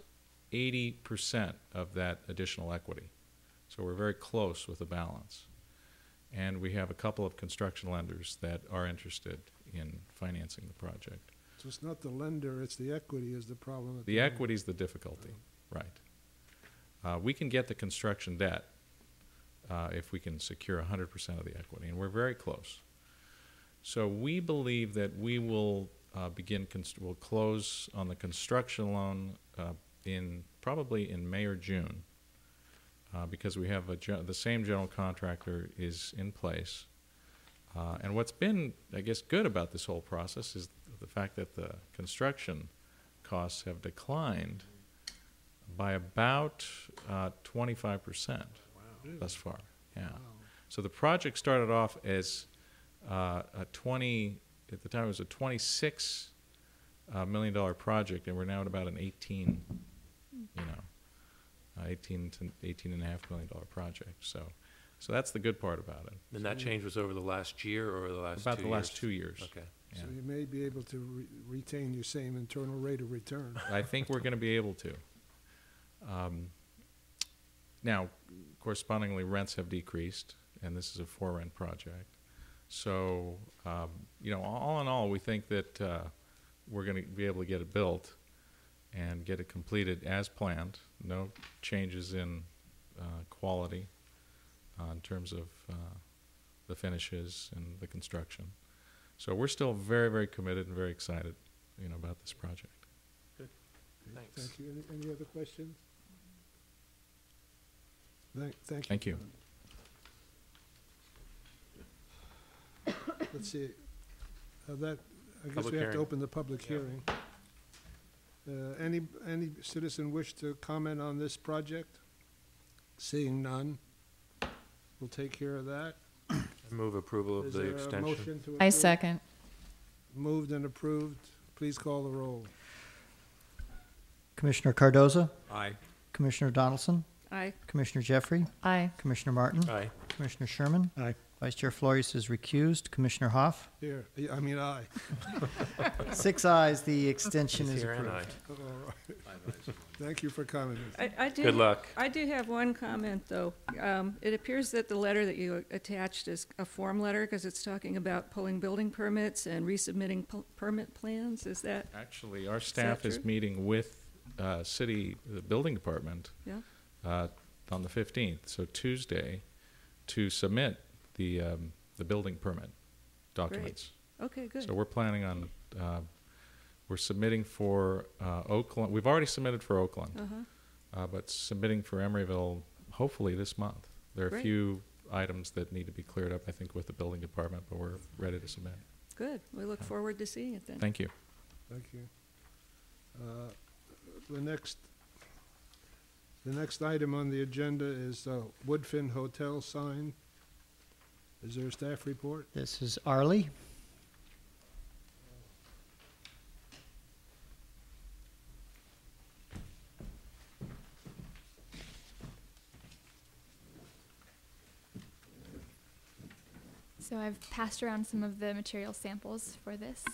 eighty percent of that additional equity. So we're very close with the balance. And we have a couple of construction lenders that are interested in financing the project. So it's not the lender, it's the equity is the problem. The equity is the difficulty, right. Uh, we can get the construction debt, uh, if we can secure hundred percent of the equity, and we're very close. So we believe that we will, uh, begin, const- we'll close on the construction loan, uh, in, probably in May or June. Uh, because we have a, gen- the same general contractor is in place. Uh, and what's been, I guess, good about this whole process is the fact that the construction costs have declined by about uh, 25% thus far. Yeah. So the project started off as uh, a 20, at the time it was a 26 uh, million dollar project, and we're now at about an 18, you know, uh, 18 to 18 and a half million dollar project. So, so that's the good part about it. And that change was over the last year or the last two About the last years? two years. Okay. Yeah. So you may be able to re- retain your same internal rate of return. I think we're going to be able to. Um, now, correspondingly, rents have decreased, and this is a for-rent project. So, um, you know, all in all, we think that uh, we're going to be able to get it built and get it completed as planned. No changes in uh, quality uh, in terms of uh, the finishes and the construction. So we're still very, very committed and very excited, you know, about this project. Good. Thanks. Thank you. Any, any other questions? Thank, thank you. Thank you. Let's see, Uh, that, I guess Public we have to hearing. open the public hearing. Uh, Any, any citizen wish to comment on this project? Seeing none, we'll take care of that. I Move approval of Is the there a extension. motion to I second. Moved and approved. Please call the roll. Commissioner Cardoza, Aye. Commissioner Donaldson, Aye. Commissioner Jeffrey, Aye. Commissioner Martin, Aye. Commissioner Sherman, Aye. Vice Chair Flores is recused, Commissioner Hoff. Here, yeah, I mean, aye. Six ayes, the extension He's is here and approved. aye. All right. Thank you for coming. I, I do. Good luck. I do have one comment, though. Um, it appears that the letter that you attached is a form letter, because it's talking about pulling building permits and resubmitting pu- permit plans. Is that, Actually, our staff is true? meeting with uh, city, the building department yeah? Uh, on the 15th, so Tuesday, to submit the, um, the building permit documents. Okay, good. So we're planning on, uh, we're submitting for uh, Oakland, we've already submitted for Oakland, Uh-huh. uh, but submitting for Emeryville hopefully this month. There are a Great. few items that need to be cleared up, I think, with the building department, but we're ready to submit. Good. We look forward to seeing it then. Thank you. Thank you. Uh, The next, the next item on the agenda is uh, Woodfin Hotel sign. Is there a staff report? This is Arlie. So I've passed around some of the material samples for this.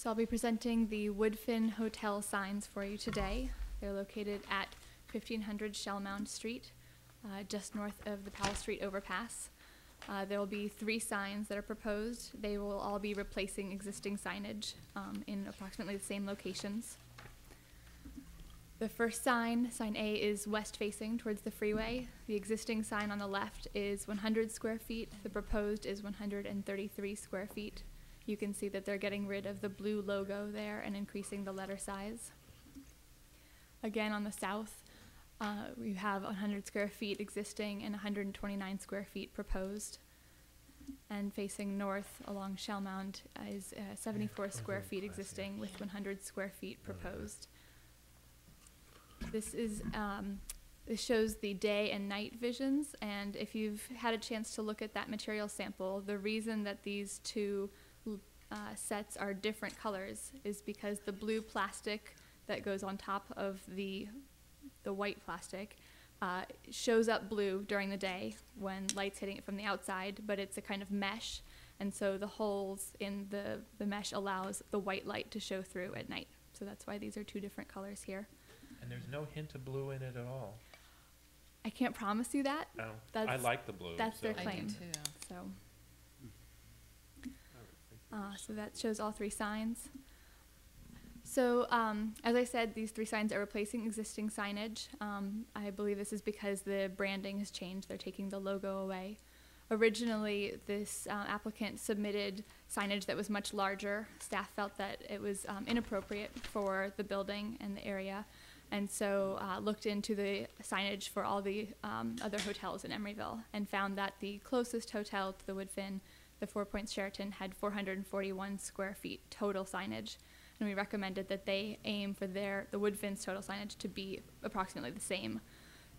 So I'll be presenting the Woodfin Hotel signs for you today. They're located at 1500 Shellmound Street, uh, just north of the Powell Street overpass. Uh, there will be three signs that are proposed. They will all be replacing existing signage um, in approximately the same locations. The first sign, sign A, is west facing towards the freeway. The existing sign on the left is 100 square feet. The proposed is 133 square feet. You can see that they're getting rid of the blue logo there and increasing the letter size. Again, on the south, uh, we have 100 square feet existing and 129 square feet proposed. And facing north along Shellmound is uh, 74 square feet existing with 100 square feet proposed. This is um, this shows the day and night visions, and if you've had a chance to look at that material sample, the reason that these two uh, sets are different colors is because the blue plastic that goes on top of the the white plastic uh, shows up blue during the day when light's hitting it from the outside, but it's a kind of mesh, and so the holes in the the mesh allows the white light to show through at night. So that's why these are two different colors here. And there's no hint of blue in it at all. I can't promise you that. No, I like the blue. That's their so- I do claim. too. So. Uh, so that shows all three signs. So, um, as I said, these three signs are replacing existing signage. Um, I believe this is because the branding has changed. They're taking the logo away. Originally, this uh, applicant submitted signage that was much larger. Staff felt that it was um, inappropriate for the building and the area, and so uh, looked into the signage for all the um, other hotels in Emeryville and found that the closest hotel to the Woodfin, the Four Points Sheraton, had 441 square feet total signage, and we recommended that they aim for their the Woodfin's total signage to be approximately the same.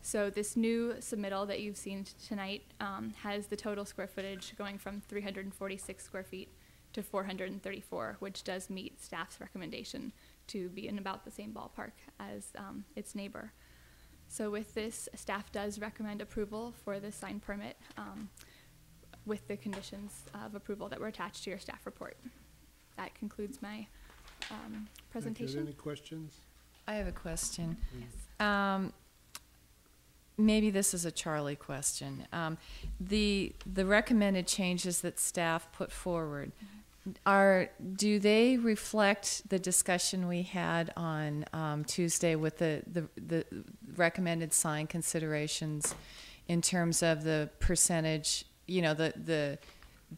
So this new submittal that you've seen tonight um, has the total square footage going from 346 square feet to 434, which does meet staff's recommendation to be in about the same ballpark as um, its neighbor. So with this, staff does recommend approval for this sign permit um, with the conditions of approval that were attached to your staff report. That concludes my um, presentation. Any questions? I have a question. Um, maybe this is a Charlie question. Um, the the recommended changes that staff put forward are do they reflect the discussion we had on um, Tuesday with the, the the recommended sign considerations in terms of the percentage? You know the the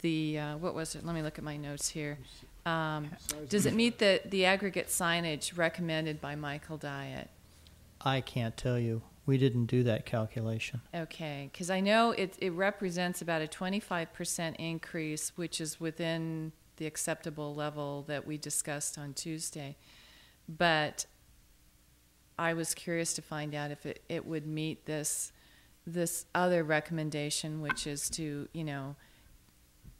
the uh, what was it? Let me look at my notes here. Um, does it meet the the aggregate signage recommended by Michael Dyett? I can't tell you. We didn't do that calculation. Okay, because I know it, it represents about a 25% increase, which is within the acceptable level that we discussed on Tuesday. But I was curious to find out if it, it would meet this, this other recommendation, which is to, you know,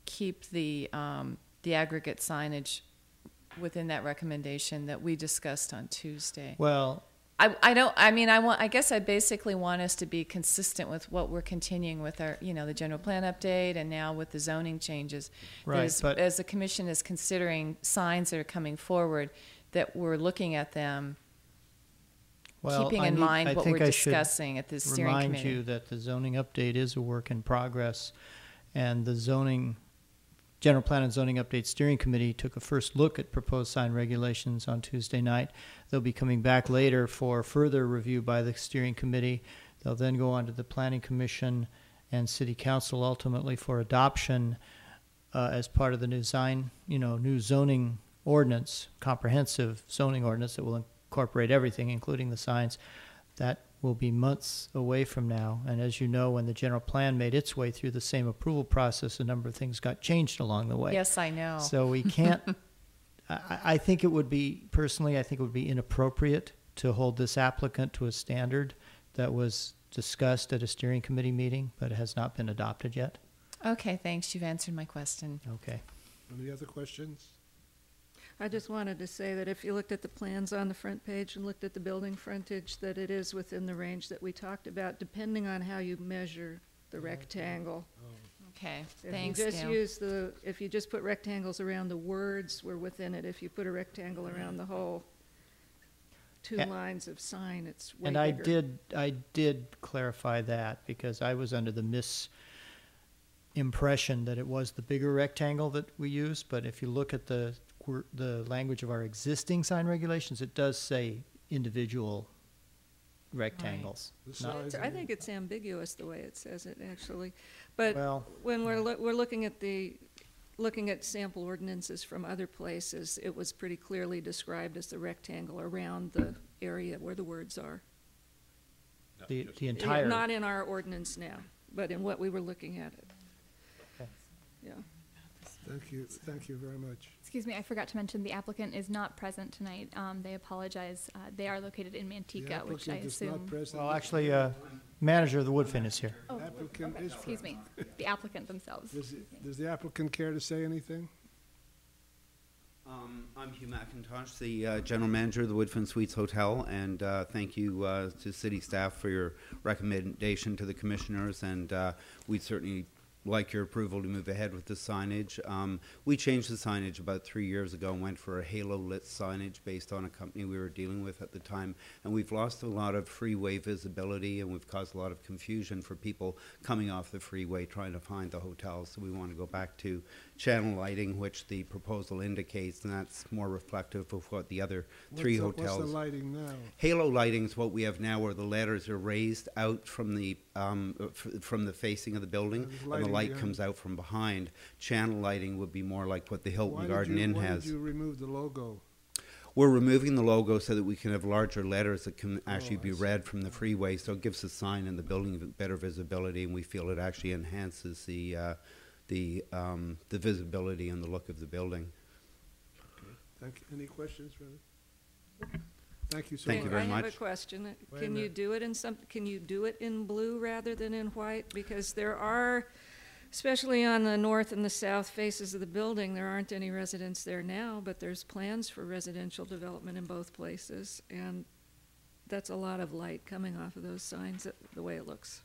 keep the, um, the aggregate signage within that recommendation that we discussed on Tuesday. Well, I, I don't I mean I want I guess I basically want us to be consistent with what we're continuing with our you know the general plan update and now with the zoning changes. Right, as, but- as the commission is considering signs that are coming forward, that we're looking at them, well, keeping I in need- mind I what think we're I should discussing at the steering remind committee. you that the zoning update is a work in progress, and the zoning, general plan and zoning update steering committee took a first look at proposed sign regulations on Tuesday night. They'll be coming back later for further review by the steering committee. They'll then go on to the planning commission and city council ultimately for adoption uh, as part of the new sign, you know, new zoning ordinance, comprehensive zoning ordinance that will incorporate everything, including the signs. That will be months away from now. And as you know, when the general plan made its way through the same approval process, a number of things got changed along the way. Yes, I know. So we can't. I, I think it would be personally. I think it would be inappropriate to hold this applicant to a standard that was discussed at a steering committee meeting, but has not been adopted yet. Okay, thanks. You've answered my question. Okay. Any other questions? I just wanted to say that if you looked at the plans on the front page and looked at the building frontage, that it is within the range that we talked about, depending on how you measure the mm-hmm. rectangle. Oh. Okay, If thanks, you just Gail. use the, if you just put rectangles around the words, we're within it. If you put a rectangle mm-hmm. around the whole two A- lines of sign, it's way And I bigger. did, I did clarify that because I was under the misimpression that it was the bigger rectangle that we use. But if you look at the, wor- the language of our existing sign regulations, it does say individual rectangles. The not- size I think it's ambiguous the way it says it, actually. But Well- when we're, loo- we're looking at the, looking at sample ordinances from other places, it was pretty clearly described as the rectangle around the area where the words are. The, the entire. Not in our ordinance now, but in what we were looking at it. Okay. Yeah. Thank you, thank you very much. Excuse me, I forgot to mention the applicant is not present tonight. Um, they apologize. Uh, they are located in The Manteca, which I applicant is not assume. present. Well, actually, uh, manager of the Woodfin is here. Oh, Applicant okay, is excuse me, the applicant themselves. Does, the- does the applicant care to say anything? Um, I'm Hugh McIntosh, the uh, general manager of the Woodfin Suites Hotel, and uh, thank you uh, to city staff for your recommendation to the commissioners, and uh, we'd certainly like your approval to move ahead with the signage. Um, we changed the signage about three years ago and went for a halo lit signage based on a company we were dealing with at the time, and we've lost a lot of freeway visibility, and we've caused a lot of confusion for people coming off the freeway trying to find the hotels. So we want to go back to channel lighting, which the proposal indicates, and that's more reflective of what the other three What's the- hotels. What's the lighting now? Halo lighting is what we have now, where the letters are raised out from the um, f- from the facing of the building, There's and the lighting light behind. comes out from behind. Channel lighting would be more like what the Hilton Why Garden you- Inn Why has. did you remove the logo? We're removing the logo so that we can have larger letters that can actually Oh, be read from the freeway. So it gives the sign in the building better visibility, and we feel it actually enhances the uh, the um, the visibility and the look of the building. Thank, you. any questions, Renee? Thank you so Thank much. you very I have a question. Wait a Can you minute. do it in some, can you do it in blue rather than in white? Because there are, especially on the north and the south faces of the building, there aren't any residents there now, but there's plans for residential development in both places. And that's a lot of light coming off of those signs, that- the way it looks.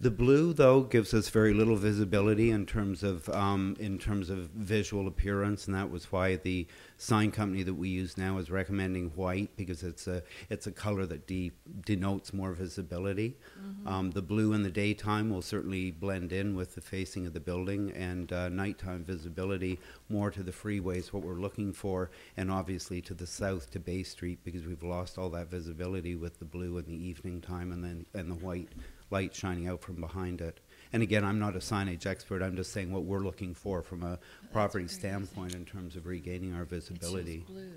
The blue, though, gives us very little visibility in terms of um, in terms of visual appearance, and that was why the sign company that we use now is recommending white because it's a it's a color that de- denotes more visibility. Um, the blue in the daytime will certainly blend in with the facing of the building, and uh, nighttime visibility more to the freeways, what we're looking for, and obviously to the south to Bay Street because we've lost all that visibility with the blue in the evening time and then and the white light shining out from behind it. And again, I'm not a signage expert. I'm just saying what we're looking for from a property standpoint in terms of regaining our visibility. It's blue,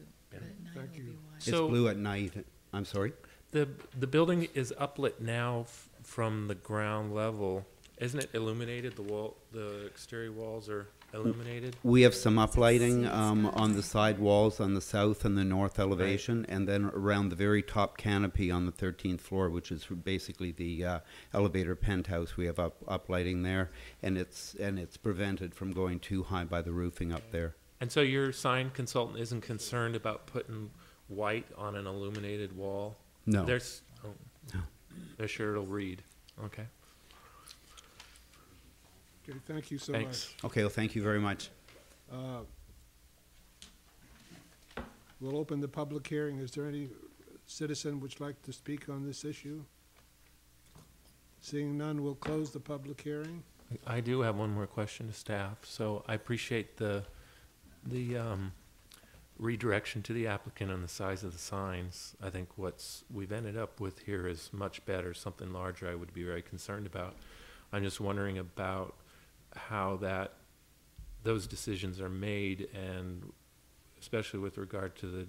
Thank you. It's So- blue at night. I'm sorry. The, the building is uplit now f- from the ground level. Isn't it illuminated? The wall, the exterior walls are illuminated? We have some uplighting um, on the side walls on the south and the north elevation, and then around the very top canopy on the 13th floor, which is basically the uh, elevator penthouse. We have up uplighting there, and it's and it's prevented from going too high by the roofing up there. And so your sign consultant isn't concerned about putting white on an illuminated wall? No. There's, oh, No. they're sure it'll read. Okay. Okay, thank you so Thanks. much. Okay. Well, thank you very much. Uh, We'll open the public hearing. Is there any citizen would like to speak on this issue? Seeing none, we'll close the public hearing. I do have one more question to staff. So I appreciate the, the um, redirection to the applicant on the size of the signs. I think what's, we've ended up with here is much better, something larger I would be very concerned about. I'm just wondering about how that, those decisions are made and especially with regard to the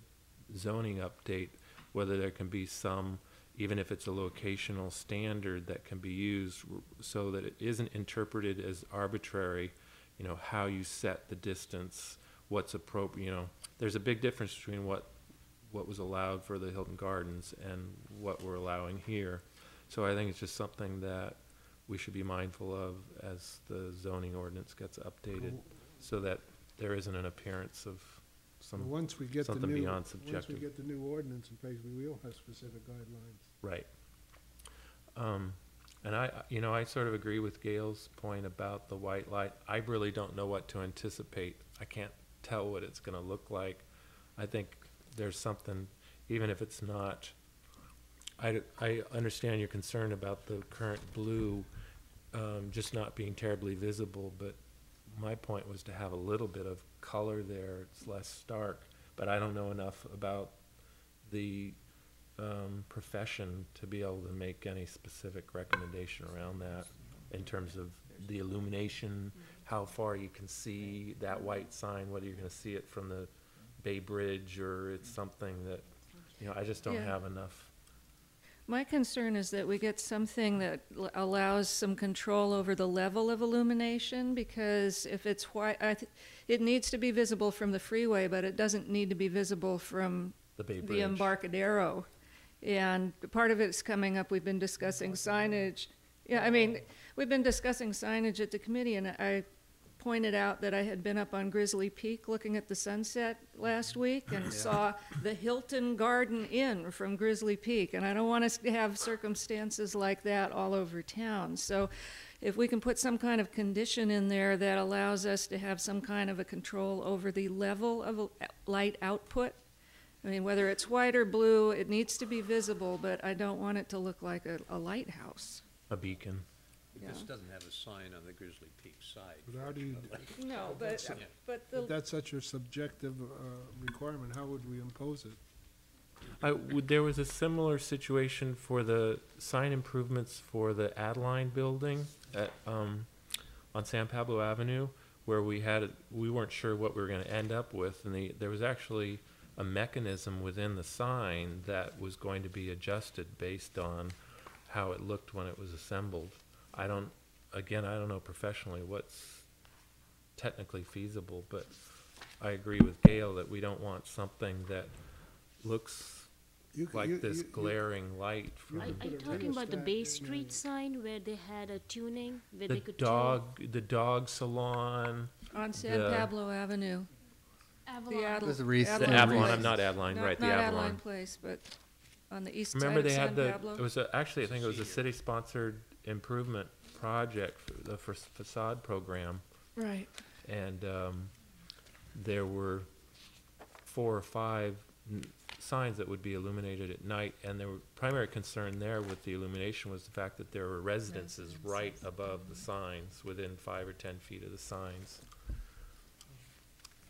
zoning update, whether there can be some, even if it's a locational standard that can be used so that it isn't interpreted as arbitrary, you know, how you set the distance, what's appropriate, you know, there's a big difference between what, what was allowed for the Hilton Gardens and what we're allowing here. So I think it's just something that we should be mindful of as the zoning ordinance gets updated, so that there isn't an appearance of some, Once we get the something new, beyond once we subjective. get the new ordinance in place, we will have specific guidelines. Right. Um, and I, you know, I sort of agree with Gail's point about the white light. I really don't know what to anticipate. I can't tell what it's gonna look like. I think there's something, even if it's not, I, I understand your concern about the current blue, um, just not being terribly visible, but my point was to have a little bit of color there. It's less stark, but I don't know enough about the um, profession to be able to make any specific recommendation around that in terms of the illumination, how far you can see that white sign, whether you're gonna see it from the Bay Bridge or it's something that You know, I just don't Yeah. have enough. My concern is that we get something that l- allows some control over the level of illumination, because if it's white, th- it needs to be visible from the freeway, but it doesn't need to be visible from The the Embarcadero. And part of it's coming up, we've been discussing signage. Yeah, I mean, we've been discussing signage at the committee, and I pointed out that I had been up on Grizzly Peak looking at the sunset last week and saw the Hilton Garden Inn from Grizzly Peak. And I don't want us to have circumstances like that all over town. So if we can put some kind of condition in there that allows us to have some kind of a control over the level of light output, I mean, whether it's white or blue, it needs to be visible, but I don't want it to look like a, a lighthouse. A beacon. But This Yeah. doesn't have a sign on the Grizzly Peak side. But how do you- No, but, That's- but the. That's such a subjective uh, requirement, how would we impose it? I would, there was a similar situation for the sign improvements for the Adeline building at, um, on San Pablo Avenue, where we had, we weren't sure what we were gonna end up with, and the, there was actually a mechanism within the sign that was going to be adjusted based on how it looked when it was assembled. I don't, again, I don't know professionally what's technically feasible, but I agree with Gail that we don't want something that looks You c- you- like this you- you- glaring light Are, from are you talking about the Bay Street sign where they had a tuning where the they could tune? dog, the dog salon. On San the- Pablo Avenue. Avalon. The Adel- There's a Reese- The Avalon Avalon, I'm not Adeline, right, the Not Avalon. Avalon Place, but on the east side Remember of they San had the, Pablo. it was a, actually, I think it was a city-sponsored improvement project for the fa- facade program. Right. And, um, there were four or five n- signs that would be illuminated at night, and the primary concern there with the illumination was the fact that there were residences right above the signs, within five or ten feet of the signs.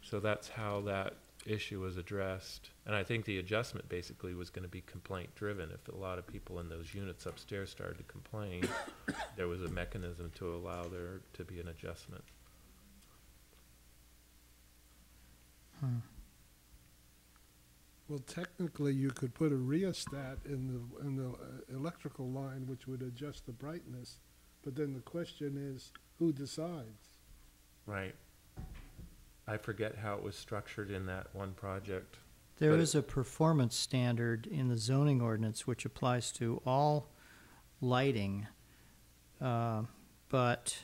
So that's how that issue was addressed. And I think the adjustment basically was gonna be complaint-driven. If a lot of people in those units upstairs started to complain, there was a mechanism to allow there to be an adjustment. Well, technically, you could put a rheostat in the, in the uh, electrical line, which would adjust the brightness. But then the question is, who decides? Right. I forget how it was structured in that one project. There but is a performance standard in the zoning ordinance which applies to all lighting, uh, but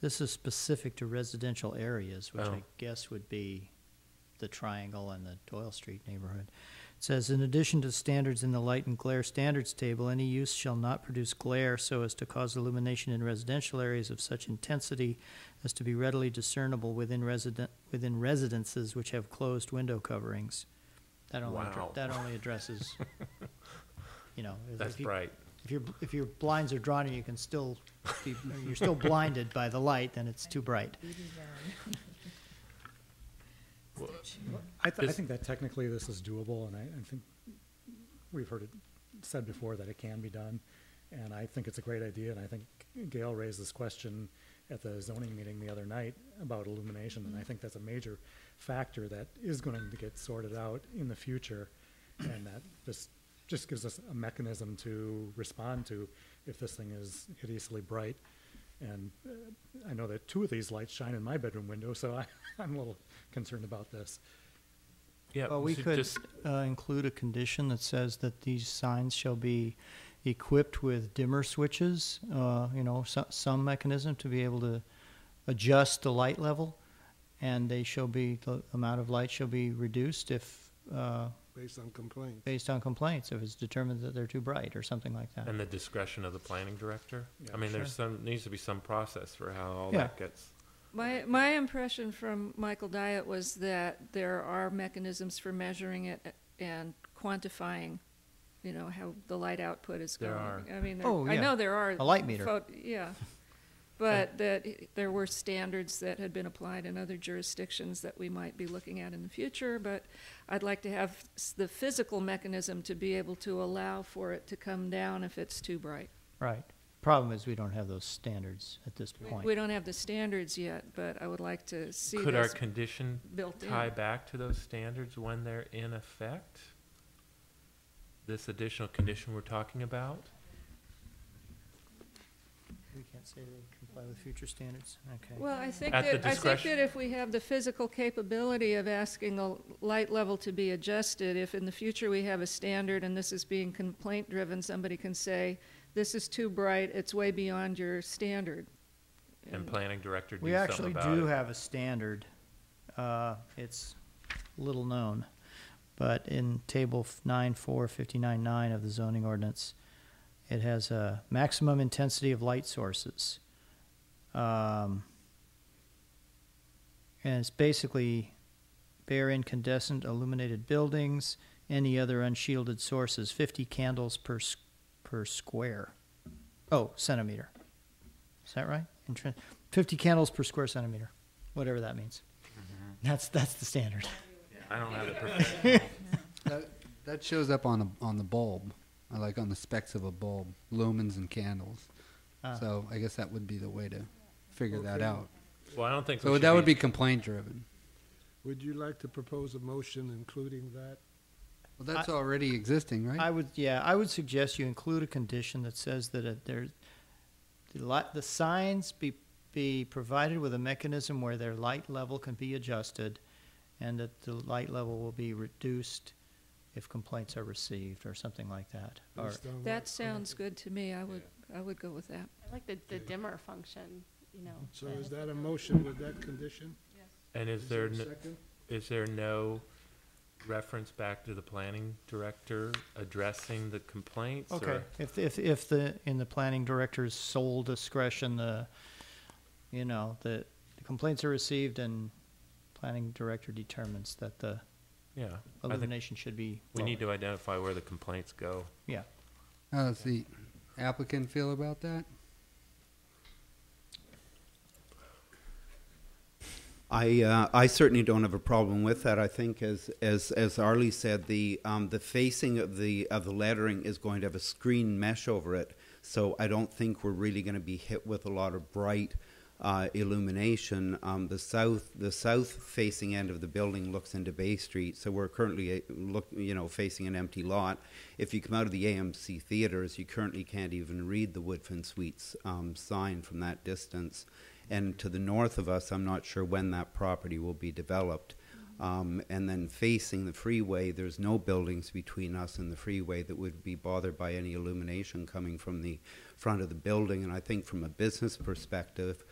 this is specific to residential areas, which I Oh. guess would be the Triangle and the Doyle Street neighborhood. It says, in addition to standards in the light and glare standards table, any use shall not produce glare so as to cause illumination in residential areas of such intensity as to be readily discernible within resident, within residences which have closed window coverings. That only, addre- Wow. that only addresses, you know. if- That's if you- bright. If your, if your blinds are drawn and you can still be, you're still blinded by the light, then it's too bright. I, th- I think that technically this is doable, and I, I think we've heard it said before that it can be done. And I think it's a great idea, and I think Gail raised this question at the zoning meeting the other night about illumination, and I think that's a major factor that is going to get sorted out in the future, and that this just gives us a mechanism to respond to if this thing is hideously bright. And uh, I know that two of these lights shine in my bedroom window, so I, I'm a little concerned about this. Yeah, Well, we should could just- uh, include a condition that says that these signs shall be equipped with dimmer switches, uh, you know, so, some mechanism to be able to adjust the light level, and they shall be, the amount of light shall be reduced if, uh, Based on complaints. based on complaints, if it's determined that they're too bright or something like that. And the discretion of the planning director? Yeah, I mean, there's some, needs to be some process for how all Yeah. that gets. My, my impression from Michael Dyett was that there are mechanisms for measuring it and quantifying, you know, how the light output is There going. are. I mean, there- Oh, I yeah. know there are. A light meter. pho- Yeah. But that eh, there were standards that had been applied in other jurisdictions that we might be looking at in the future, but I'd like to have the physical mechanism to be able to allow for it to come down if it's too bright. Right. Problem is, we don't have those standards at this point. We don't have the standards yet, but I would like to see Could our this condition built in. tie back to those standards when they're in effect? this additional condition we're talking about? We can't say they comply with future standards, okay. Well, I think At the that, I think discretion- that if we have the physical capability of asking a light level to be adjusted, if in the future we have a standard and this is being complaint-driven, somebody can say, this is too bright, it's way beyond your standard. And planning director do We something actually about do it? have a standard. Uh, It's little known. But in table f- nine four fifty-nine nine of the zoning ordinance, it has a maximum intensity of light sources. Um, And it's basically bare incandescent illuminated buildings, any other unshielded sources, fifty candles per, per square. Oh, centimeter. Is that right? Intrin- Fifty candles per square centimeter, whatever that means. That's, that's the standard. I don't have it prepared. That, that shows up on a, on the bulb, uh, like on the specs of a bulb, lumens and candles. Ah. So I guess that would be the way to figure that Okay. out. Well, I don't think we So should that would be- be complaint driven. Would you like to propose a motion including that? Well, that's already existing, right? I would, yeah, I would suggest you include a condition that says that it- there, the li the signs be, be provided with a mechanism where their light level can be adjusted, and that the light level will be reduced if complaints are received, or something like that. Or, Based on That sounds good to me, I would, I would go with that. I like the, the dimmer function, you know. So is that a motion with that condition? And is Is there, there a n- second? is there no reference back to the planning director addressing the complaints? okay, if, if, if the, in the planning director's sole discretion, the, you know, the the complaints are received and planning director determines that the Yeah. I think illumination should be We need lower. to identify where the complaints go. Yeah. How does the applicant feel about that? I uh, I certainly don't have a problem with that. I think, as as as Arlie said, the um, the facing of the of the lettering is going to have a screen mesh over it, so I don't think we're really going to be hit with a lot of bright uh, illumination. Um, the south the south facing end of the building looks into Bay Street, so we're currently uh, look you know facing an empty lot. If you come out of the AMC theaters, you currently can't even read the Woodfin Suites um, sign from that distance. And to the north of us, I'm not sure when that property will be developed. Um, and then facing the freeway, there's no buildings between us and the freeway that would be bothered by any illumination coming from the front of the building. And I think from a business perspective,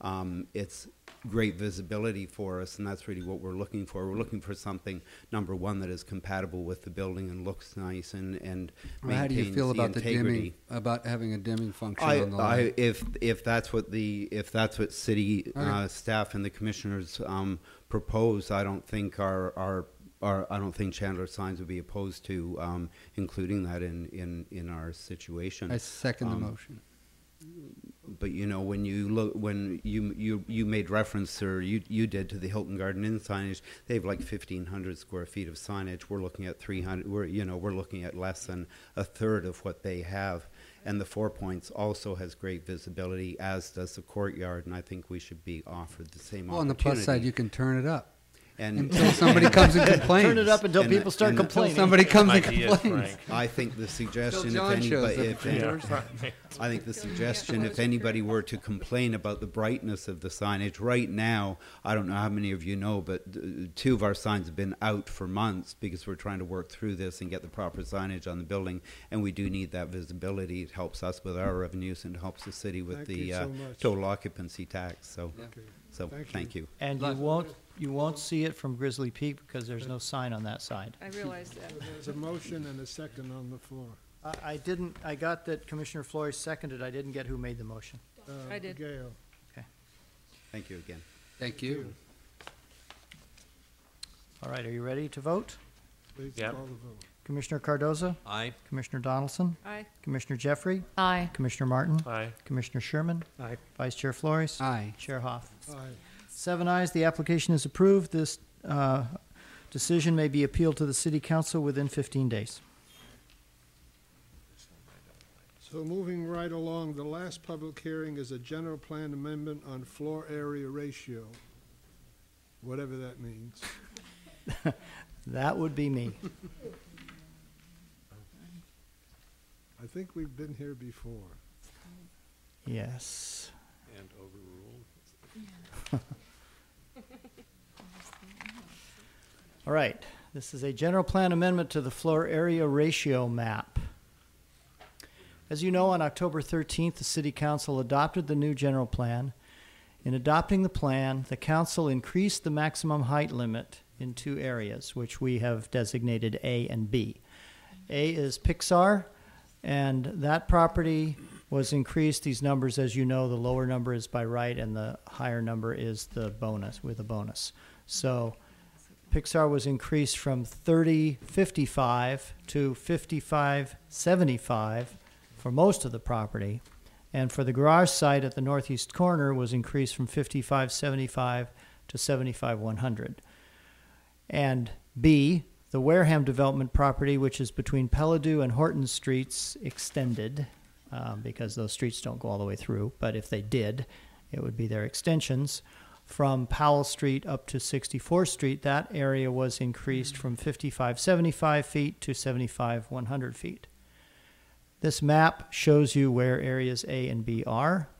um, it's great visibility for us, and that's really what we're looking for. We're looking for something, number one, that is compatible with the building and looks nice and, and Well, how do you feel the about the integrity. dimming, about having a dimming function I, on the I, light? if if that's what the if that's what city uh, staff and the commissioners um, propose, I don't think our our. Our, I don't think Chandler Signs would be opposed to um, including that in, in, in our situation. I second the Um, motion. But you know, when you look, when you you you made reference, or you you did to the Hilton Garden Inn signage, they have like fifteen hundred square feet of signage. We're looking at three hundred. We're you know we're looking at less than a third of what they have. And the Four Points also has great visibility, as does the courtyard. And I think we should be offered the same Well, on the plus side, you can turn it up. And until somebody comes and complains. Turn it up until And people start and complaining. Until somebody comes and complains. I think the suggestion, if John shows anybody, up if any- I think the suggestion, if anybody were to complain about the brightness of the signage, right now, I don't know how many of you know, but uh, two of our signs have been out for months because we're trying to work through this and get the proper signage on the building, and we do need that visibility. It helps us with our revenues and helps the city with Thank the you uh, so total occupancy tax. So, Okay. so Thank you. thank you. And you won't, you won't see it from Grizzly Peak because there's no sign on that side. I realize that. There's a motion and a second on the floor. I, I didn't, I got that Commissioner Flores seconded, I didn't get who made the motion. Uh, I did. Gail. Thank you again. Thank you. All right, are you ready to vote? Please Yep. call the vote. Commissioner Cardoza? Aye. Commissioner Donaldson? Aye. Commissioner Jeffrey? Aye. Commissioner Martin? Aye. Commissioner Sherman? Aye. Vice Chair Flores? Aye. Chair Hoff? Aye. Seven ayes, the application is approved. This uh, decision may be appealed to the city council within 15 days. So moving right along, the last public hearing is a general plan amendment on floor area ratio, whatever that means. That would be me. I think we've been here before. Yes. And overruled. All right, this is a general plan amendment to the floor area ratio map. As you know, on October 13th, the City Council adopted the new general plan. In adopting the plan, the council increased the maximum height limit in two areas, which we have designated A and B. A is Pixar, and that property was increased. These numbers, as you know, the lower number is by right, and the higher number is the bonus with a bonus. So Pixar was increased from 3055 to 5575 for most of the property. And for the garage site at the northeast corner was increased from 5575 to 75100. And B, the Wareham development property, which is between Peladeau and Horton Streets, extended um, because those streets don't go all the way through. But if they did, it would be their extensions. From Powell Street up to 64th Street, that area was increased from 55, 75 feet to 75 100 feet. This map shows you where areas A and B are.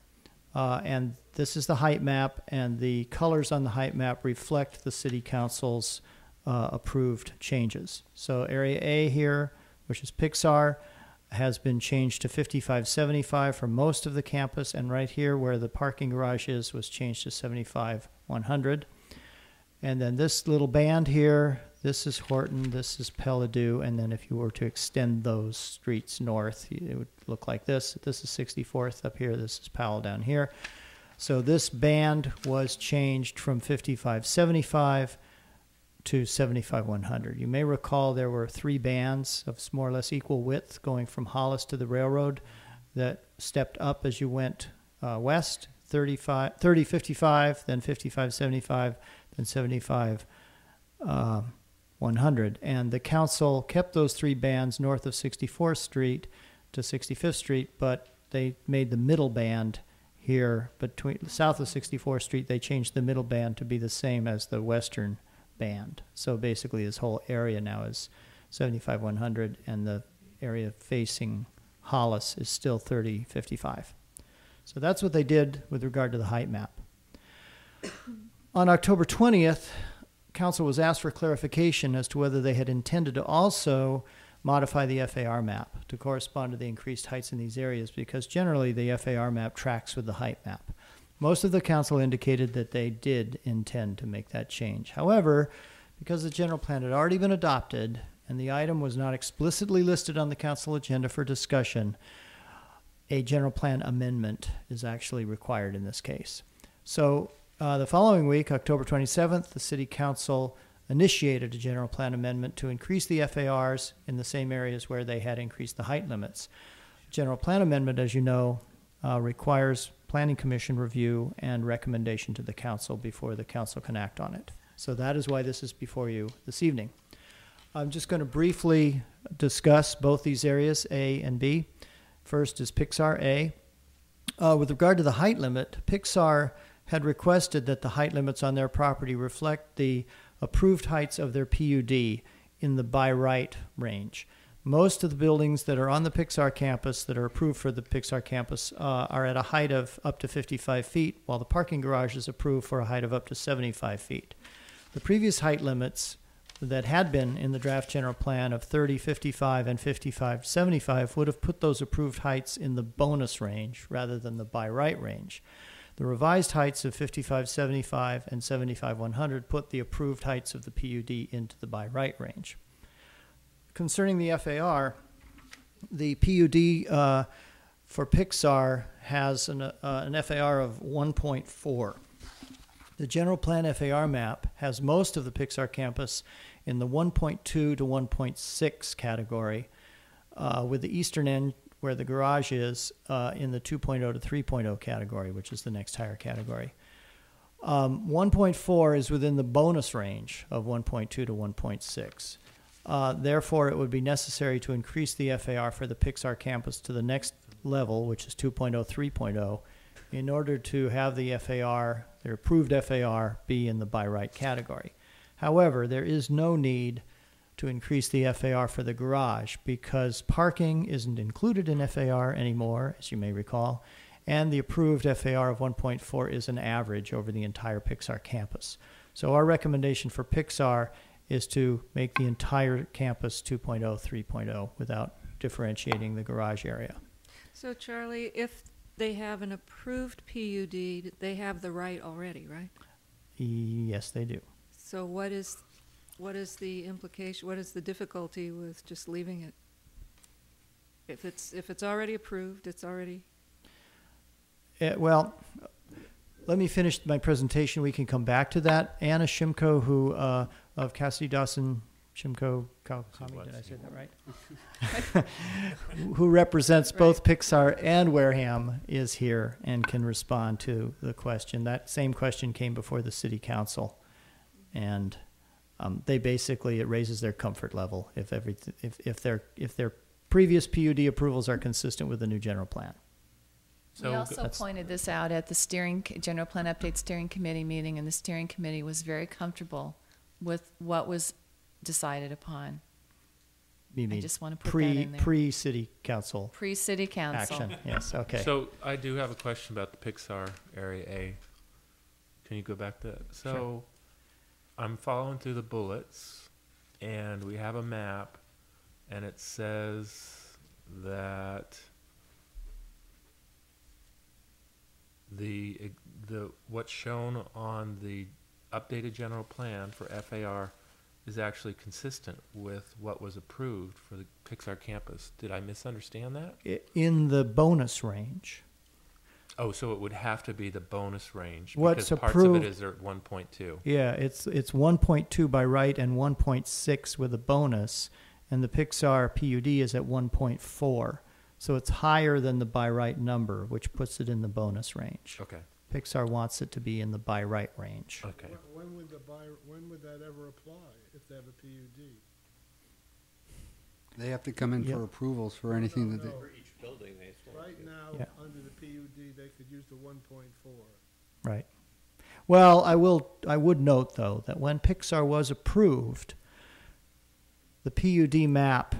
Uh, and this is the height map, and the colors on the height map reflect the City Council's uh, approved changes. So Area A here, which is Pixar, has been changed to 5575 for most of the campus, and right here where the parking garage is was changed to 75100. And then this little band here, this is Horton, this is Peladeau, and then if you were to extend those streets north, it would look like this. This is 64th up here, this is Powell down here. So this band was changed from 5575 to 75 100. You may recall there were three bands of more or less equal width going from Hollis to the railroad that stepped up as you went uh, west 35, 30 55, then 55 75, then 75 uh, 100. And the council kept those three bands north of 64th Street to 65th Street, but they made the middle band here between south of 64th Street. They changed the middle band to be the same as the western band. So basically, this whole area now is 75 100, and the area facing Hollis is still 30 55. So that's what they did with regard to the height map. On October 20th, Council was asked for clarification as to whether they had intended to also modify the FAR map to correspond to the increased heights in these areas because generally the FAR map tracks with the height map. Most of the council indicated that they did intend to make that change. However, because the general plan had already been adopted and the item was not explicitly listed on the council agenda for discussion, a general plan amendment is actually required in this case. So uh, the following week, October 27th, the City Council initiated a general plan amendment to increase the FARs in the same areas where they had increased the height limits. General plan amendment, as you know, uh, requires Planning Commission review and recommendation to the council before the council can act on it. So that is why this is before you this evening. I'm just going to briefly discuss both these areas, A and B. First is Pixar A. Uh, with regard to the height limit, Pixar had requested that the height limits on their property reflect the approved heights of their PUD in the by right range. Most of the buildings that are on the Pixar campus that are approved for the Pixar campus uh, are at a height of up to 55 feet, while the parking garage is approved for a height of up to 75 feet. The previous height limits that had been in the draft general plan of 30, 55, and 55, 75 would have put those approved heights in the bonus range rather than the by right range. The revised heights of 55, 75, and 75, 100 put the approved heights of the PUD into the by right range. Concerning the FAR, the PUD uh, for Pixar has an, uh, an FAR of 1.4. The general plan FAR map has most of the Pixar campus in the 1.2 to 1.6 category, uh, with the eastern end where the garage is uh, in the 2.0 to 3.0 category, which is the next higher category. Um, 1.4 is within the bonus range of 1.2 to 1.6. Uh, therefore, it would be necessary to increase the FAR for the Pixar campus to the next level, which is 2.0, 3.0, in order to have the FAR, their approved FAR, be in the by right category. However, there is no need to increase the FAR for the garage because parking isn't included in FAR anymore, as you may recall, and the approved FAR of 1.4 is an average over the entire Pixar campus. So our recommendation for Pixar is to make the entire campus 2.0, 3.0 without differentiating the garage area. So Charlie, if they have an approved PUD, they have the right already, right? Yes, they do. So what is, what is the implication, what is the difficulty with just leaving it? If it's, if it's already approved, it's already, Uh, well, let me finish my presentation. We can come back to that. Anna Shimko, who uh, of Cassidy Dawson Shimko Kawakami, did I say that right? who represents both Pixar and Wareham, is here and can respond to the question. That same question came before the city council, and um, they basically it raises their comfort level if every if if their if their previous PUD approvals are consistent with the new general plan. We also pointed this out at the steering, general plan update steering committee meeting, and the steering committee was very comfortable with what was decided upon. You I just want to put pre that in there. pre city council Pre-city council. action. Yes. Okay. So I do have a question about the Pixar Area A. Can you go back to, so I'm following through the bullets and we have a map and it says that the, the, what's shown on the updated general plan for FAR is actually consistent with what was approved for the Pixar campus. Did I misunderstand that? I- in the bonus range. Oh, so it would have to be the bonus range What's because parts of it approved- is at one point two. Yeah, it's it's 1.2 by right and 1.6 with a bonus, and the Pixar PUD is at 1.4. So it's higher than the by right number, which puts it in the bonus range. Okay. Pixar wants it to be in the by right range. Okay. When- When would the buy, when would that ever apply, if they have a PUD? They have to come in Yep. for approvals for anything that they. No. For each building, they still Right now, Yeah. under the PUD, they could use the one point four. Right. Well, I will. I would note though that when Pixar was approved, the PUD map,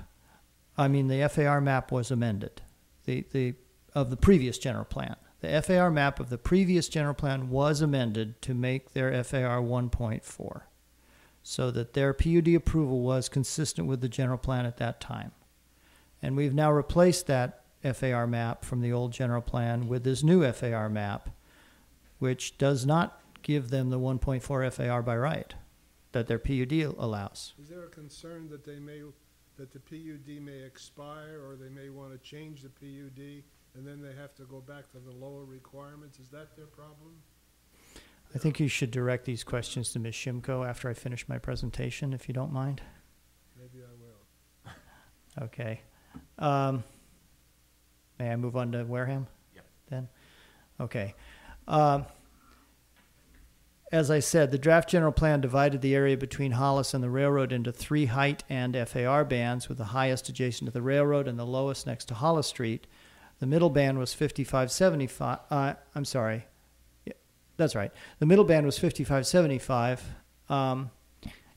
I mean the FAR map was amended, the the of the previous general plan. The FAR map of the previous general plan was amended to make their FAR 1.4, so that their PUD approval was consistent with the general plan at that time. And we've now replaced that FAR map from the old general plan with this new FAR map which does not give them the 1.4 FAR by right that their PUD allows. Is there a concern that they may, that the PUD may expire, or they may want to change the PUD, and then they have to go back to the lower requirements? Is that their problem? I think you should direct these questions to Ms. Shimko after I finish my presentation, if you don't mind. Maybe I will. Okay. Um, may I move on to Wareham? Yep. Then? Okay. Um, as I said, the draft general plan divided the area between Hollis and the railroad into three height and FAR bands, with the highest adjacent to the railroad and the lowest next to Hollis Street. The middle band was 5575. Uh, I'm sorry. Yeah, that's right. The middle band was 5575. Um,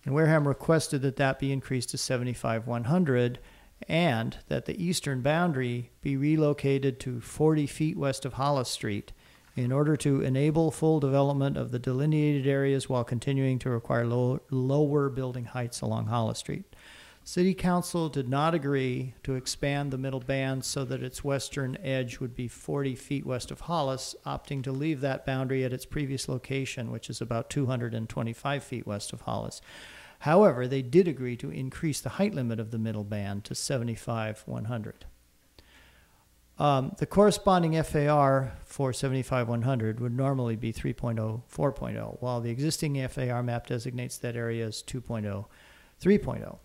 and Wareham requested that that be increased to 75100 and that the eastern boundary be relocated to 40 feet west of Hollis Street in order to enable full development of the delineated areas while continuing to require low, lower building heights along Hollis Street. City Council did not agree to expand the middle band so that its western edge would be 40 feet west of Hollis, opting to leave that boundary at its previous location, which is about 225 feet west of Hollis. However, they did agree to increase the height limit of the middle band to 75 100. Um, the corresponding FAR for 75 100 would normally be 3.0 4.0, while the existing FAR map designates that area as 2.0 3.0.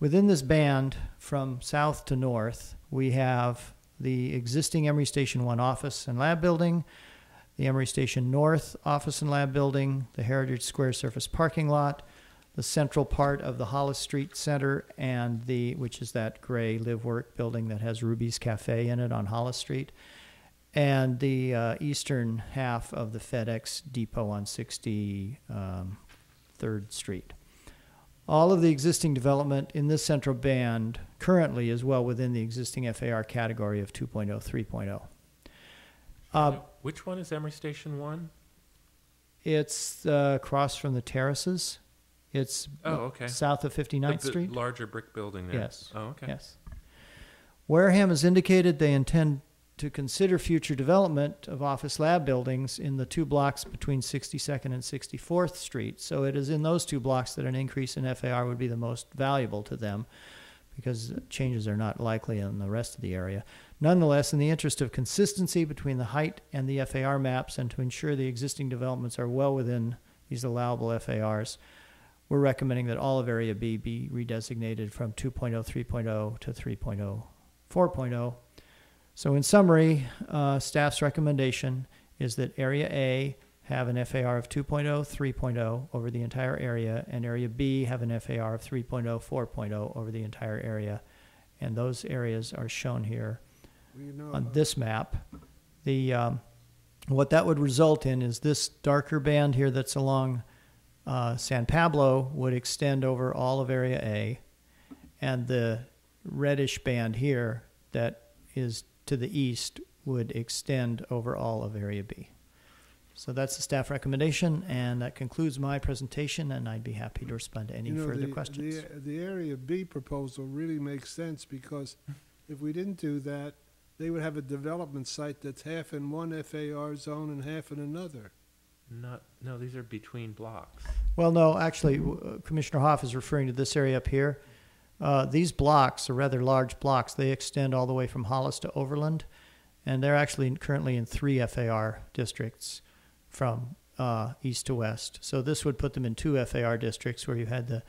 Within this band, from south to north, we have the existing Emery Station 1 office and lab building, the Emery Station North office and lab building, the Heritage Square surface parking lot, the central part of the Hollis Street Center, and the which is that gray live work building that has Ruby's Cafe in it on Hollis Street, and the uh, eastern half of the FedEx depot on 63rd um, Street. All of the existing development in this central band currently is well within the existing FAR category of 2.0, 3.0. Uh, Which one is Emery Station One? It's uh, across from the terraces. It's Oh, okay. south of 59th The- the Street. Larger brick building there. Yes. Oh, okay. Yes. Wareham has indicated they intend to consider future development of office lab buildings in the two blocks between 62nd and 64th Street. So it is in those two blocks that an increase in FAR would be the most valuable to them because changes are not likely in the rest of the area. Nonetheless, in the interest of consistency between the height and the FAR maps and to ensure the existing developments are well within these allowable FARs, we're recommending that all of Area B be redesignated from 2.0, 3.0 to 3.0, 4.0. So in summary, uh, staff's recommendation is that Area A have an FAR of 2.0, 3.0 over the entire area, and Area B have an FAR of 3.0, 4.0 over the entire area. And those areas are shown here Well, you know, on uh, this map. The um, what that would result in is this darker band here that's along uh, San Pablo would extend over all of Area A, and the reddish band here that is to the east would extend over all of Area B. So that's the staff recommendation, and that concludes my presentation, and I'd be happy to respond to any you know, further the- questions. The, the Area B proposal really makes sense because if we didn't do that, they would have a development site that's half in one FAR zone and half in another. Not, no, these are between blocks. Well, no, actually, w- uh, Commissioner Hoff is referring to this area up here. Uh, these blocks are rather large blocks. They extend all the way from Hollis to Overland, and they're actually currently in three FAR districts from uh, east to west. So this would put them in two FAR districts where you had the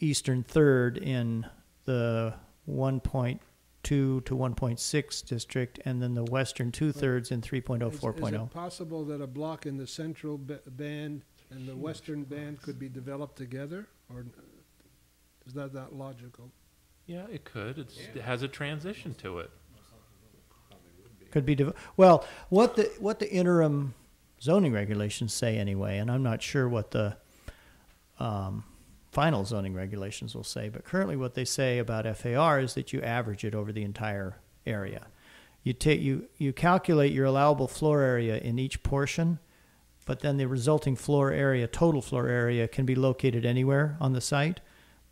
eastern third in the 1.2 to 1.6 district, and then the western two thirds in 3.0, Is- Is it possible that a block in the central ba- band and the western band could be developed together, or is that not logical? Yeah, it could. It's, it has a transition to it. Could be, dev- well, what the, what the interim zoning regulations say anyway, and I'm not sure what the, um, final zoning regulations will say, but currently what they say about FAR is that you average it over the entire area. You take, you, you calculate your allowable floor area in each portion, but then the resulting floor area, total floor area, can be located anywhere on the site,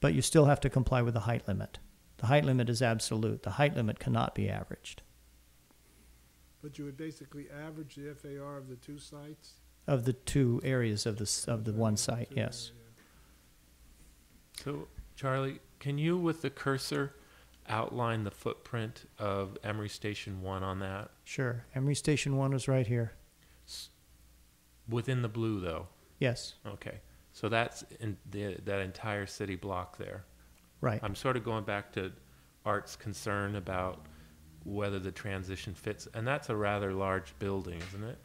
but you still have to comply with the height limit. The height limit is absolute. The height limit cannot be averaged. But you would basically average the FAR of the two sites? Of the two areas of the, of the one site, yes. So, Charlie, can you, with the cursor, outline the footprint of Emery Station One on that? Sure. Emery Station One is right here. Within the blue, though? Yes. Okay. So that's in the, that entire city block there? Right. I'm sort of going back to Art's concern about whether the transition fits, and that's a rather large building, isn't it?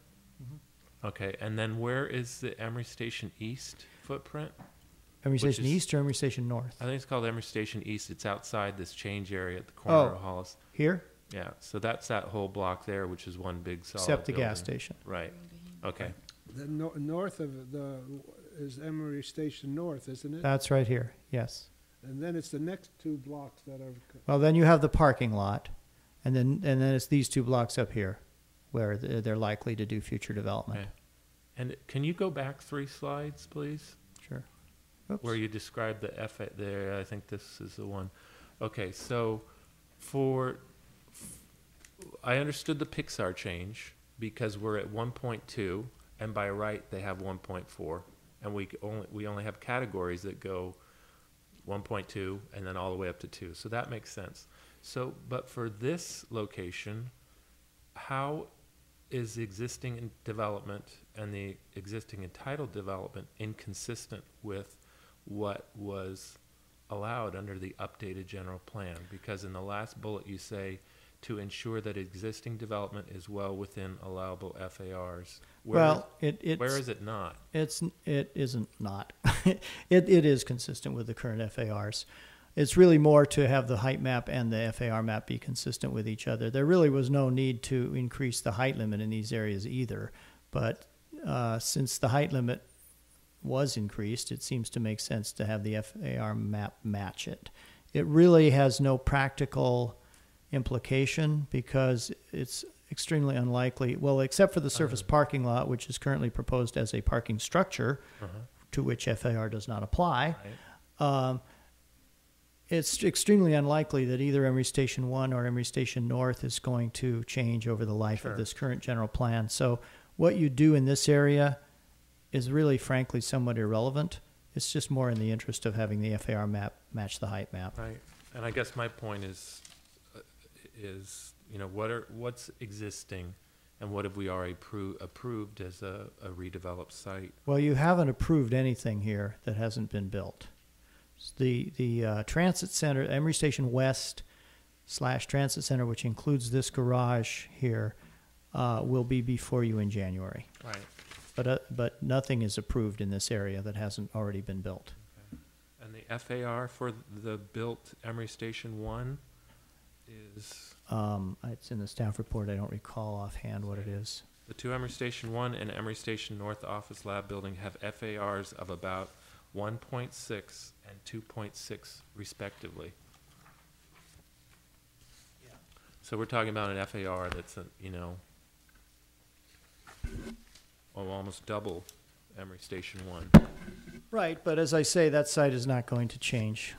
Mm-hmm. Okay, and then where is the Emery Station East footprint? Emery Which Station is- East or Emery Station North? I think it's called Emery Station East. It's outside this change area at the corner Oh, of Hollis. here? Yeah, so that's that whole block there, which is one big solid Except the gas station. Right, okay. The nor- north of the, is Emery Station North, isn't it? That's right here, yes. And then it's the next two blocks that are, Well, then you have the parking lot, and then, and then it's these two blocks up here where th- they're likely to do future development. Okay. And can you go back three slides, please? Sure. Where you describe the F there, I think this is the one. Okay, so for, I understood the Pixar change because we're at one point two, and by right, they have one point four. And we only, we only have categories that go one point two and then all the way up to two. So that makes sense. So, but for this location, how is existing development and the existing entitled development inconsistent with what was allowed under the updated general plan? Because in the last bullet, you say to ensure that existing development is well within allowable FARs. Where Well, it, it's. Where is it not? It's, it isn't not. it, it is consistent with the current FARs. It's really more to have the height map and the FAR map be consistent with each other. There really was no need to increase the height limit in these areas either. But uh, since the height limit was increased, it seems to make sense to have the FAR map match it. It really has no practical implication because it's extremely unlikely, well, except for the surface parking lot, which is currently proposed as a parking structure, Uh-huh. to which FAR does not apply. Right. Um, it's extremely unlikely that either Emery Station One or Emery Station North is going to change over the life Sure. of this current general plan. So what you do in this area is really, frankly, somewhat irrelevant. It's just more in the interest of having the FAR map match the height map. Right, and I guess my point is, is, you know, what are, what's existing and what have we already appro- approved as a, a redeveloped site? Well, you haven't approved anything here that hasn't been built. The, the uh, transit center, Emery Station West slash Transit Center, which includes this garage here, uh, will be before you in January. Right. But, uh, but nothing is approved in this area that hasn't already been built. And the FAR for the built Emery Station One is, Um, it's in the staff report. I don't recall offhand what it is. the two Emery Station One and Emery Station North Office Lab Building have FARs of about one point six and two point six respectively. So we're talking about an FAR that's, uh, you know, oh, almost double Emery Station One. Right, but as I say, that site is not going to change.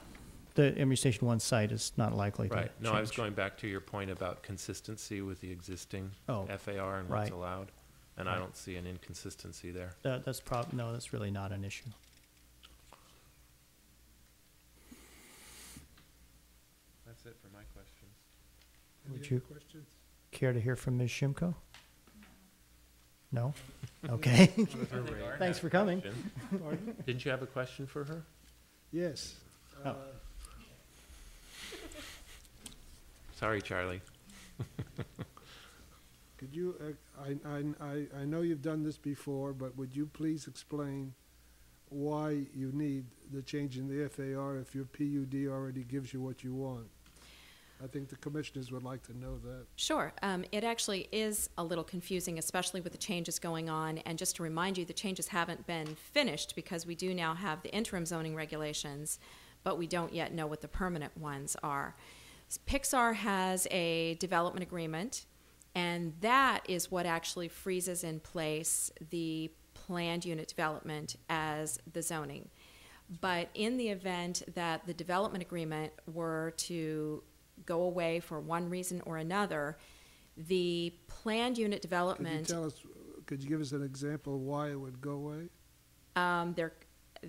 The Emery Station One site is not likely to Right, no, I was change. going back to your point about consistency with the existing Oh, FAR and what's right. allowed, and I Right. don't see an inconsistency there. That, that's prob, no, that's really not an issue. That's it for my questions. Would you- questions? Care to hear from Ms. Shimko? No? Okay. Thanks for coming. Didn't you have a question for her? Yes. Oh. uh, Sorry, Charlie. Could you, uh, I, I, I, I know you've done this before, but would you please explain why you need the change in the FAR if your PUD already gives you what you want? I think the commissioners would like to know that. Sure. Um, it actually is a little confusing, especially with the changes going on. And just to remind you, the changes haven't been finished because we do now have the interim zoning regulations, but we don't yet know what the permanent ones are. Pixar has a development agreement, and that is what actually freezes in place the planned unit development as the zoning. But in the event that the development agreement were to go away for one reason or another, the planned unit Could you development, tell us, could you give us an example of why it would go away? um, there,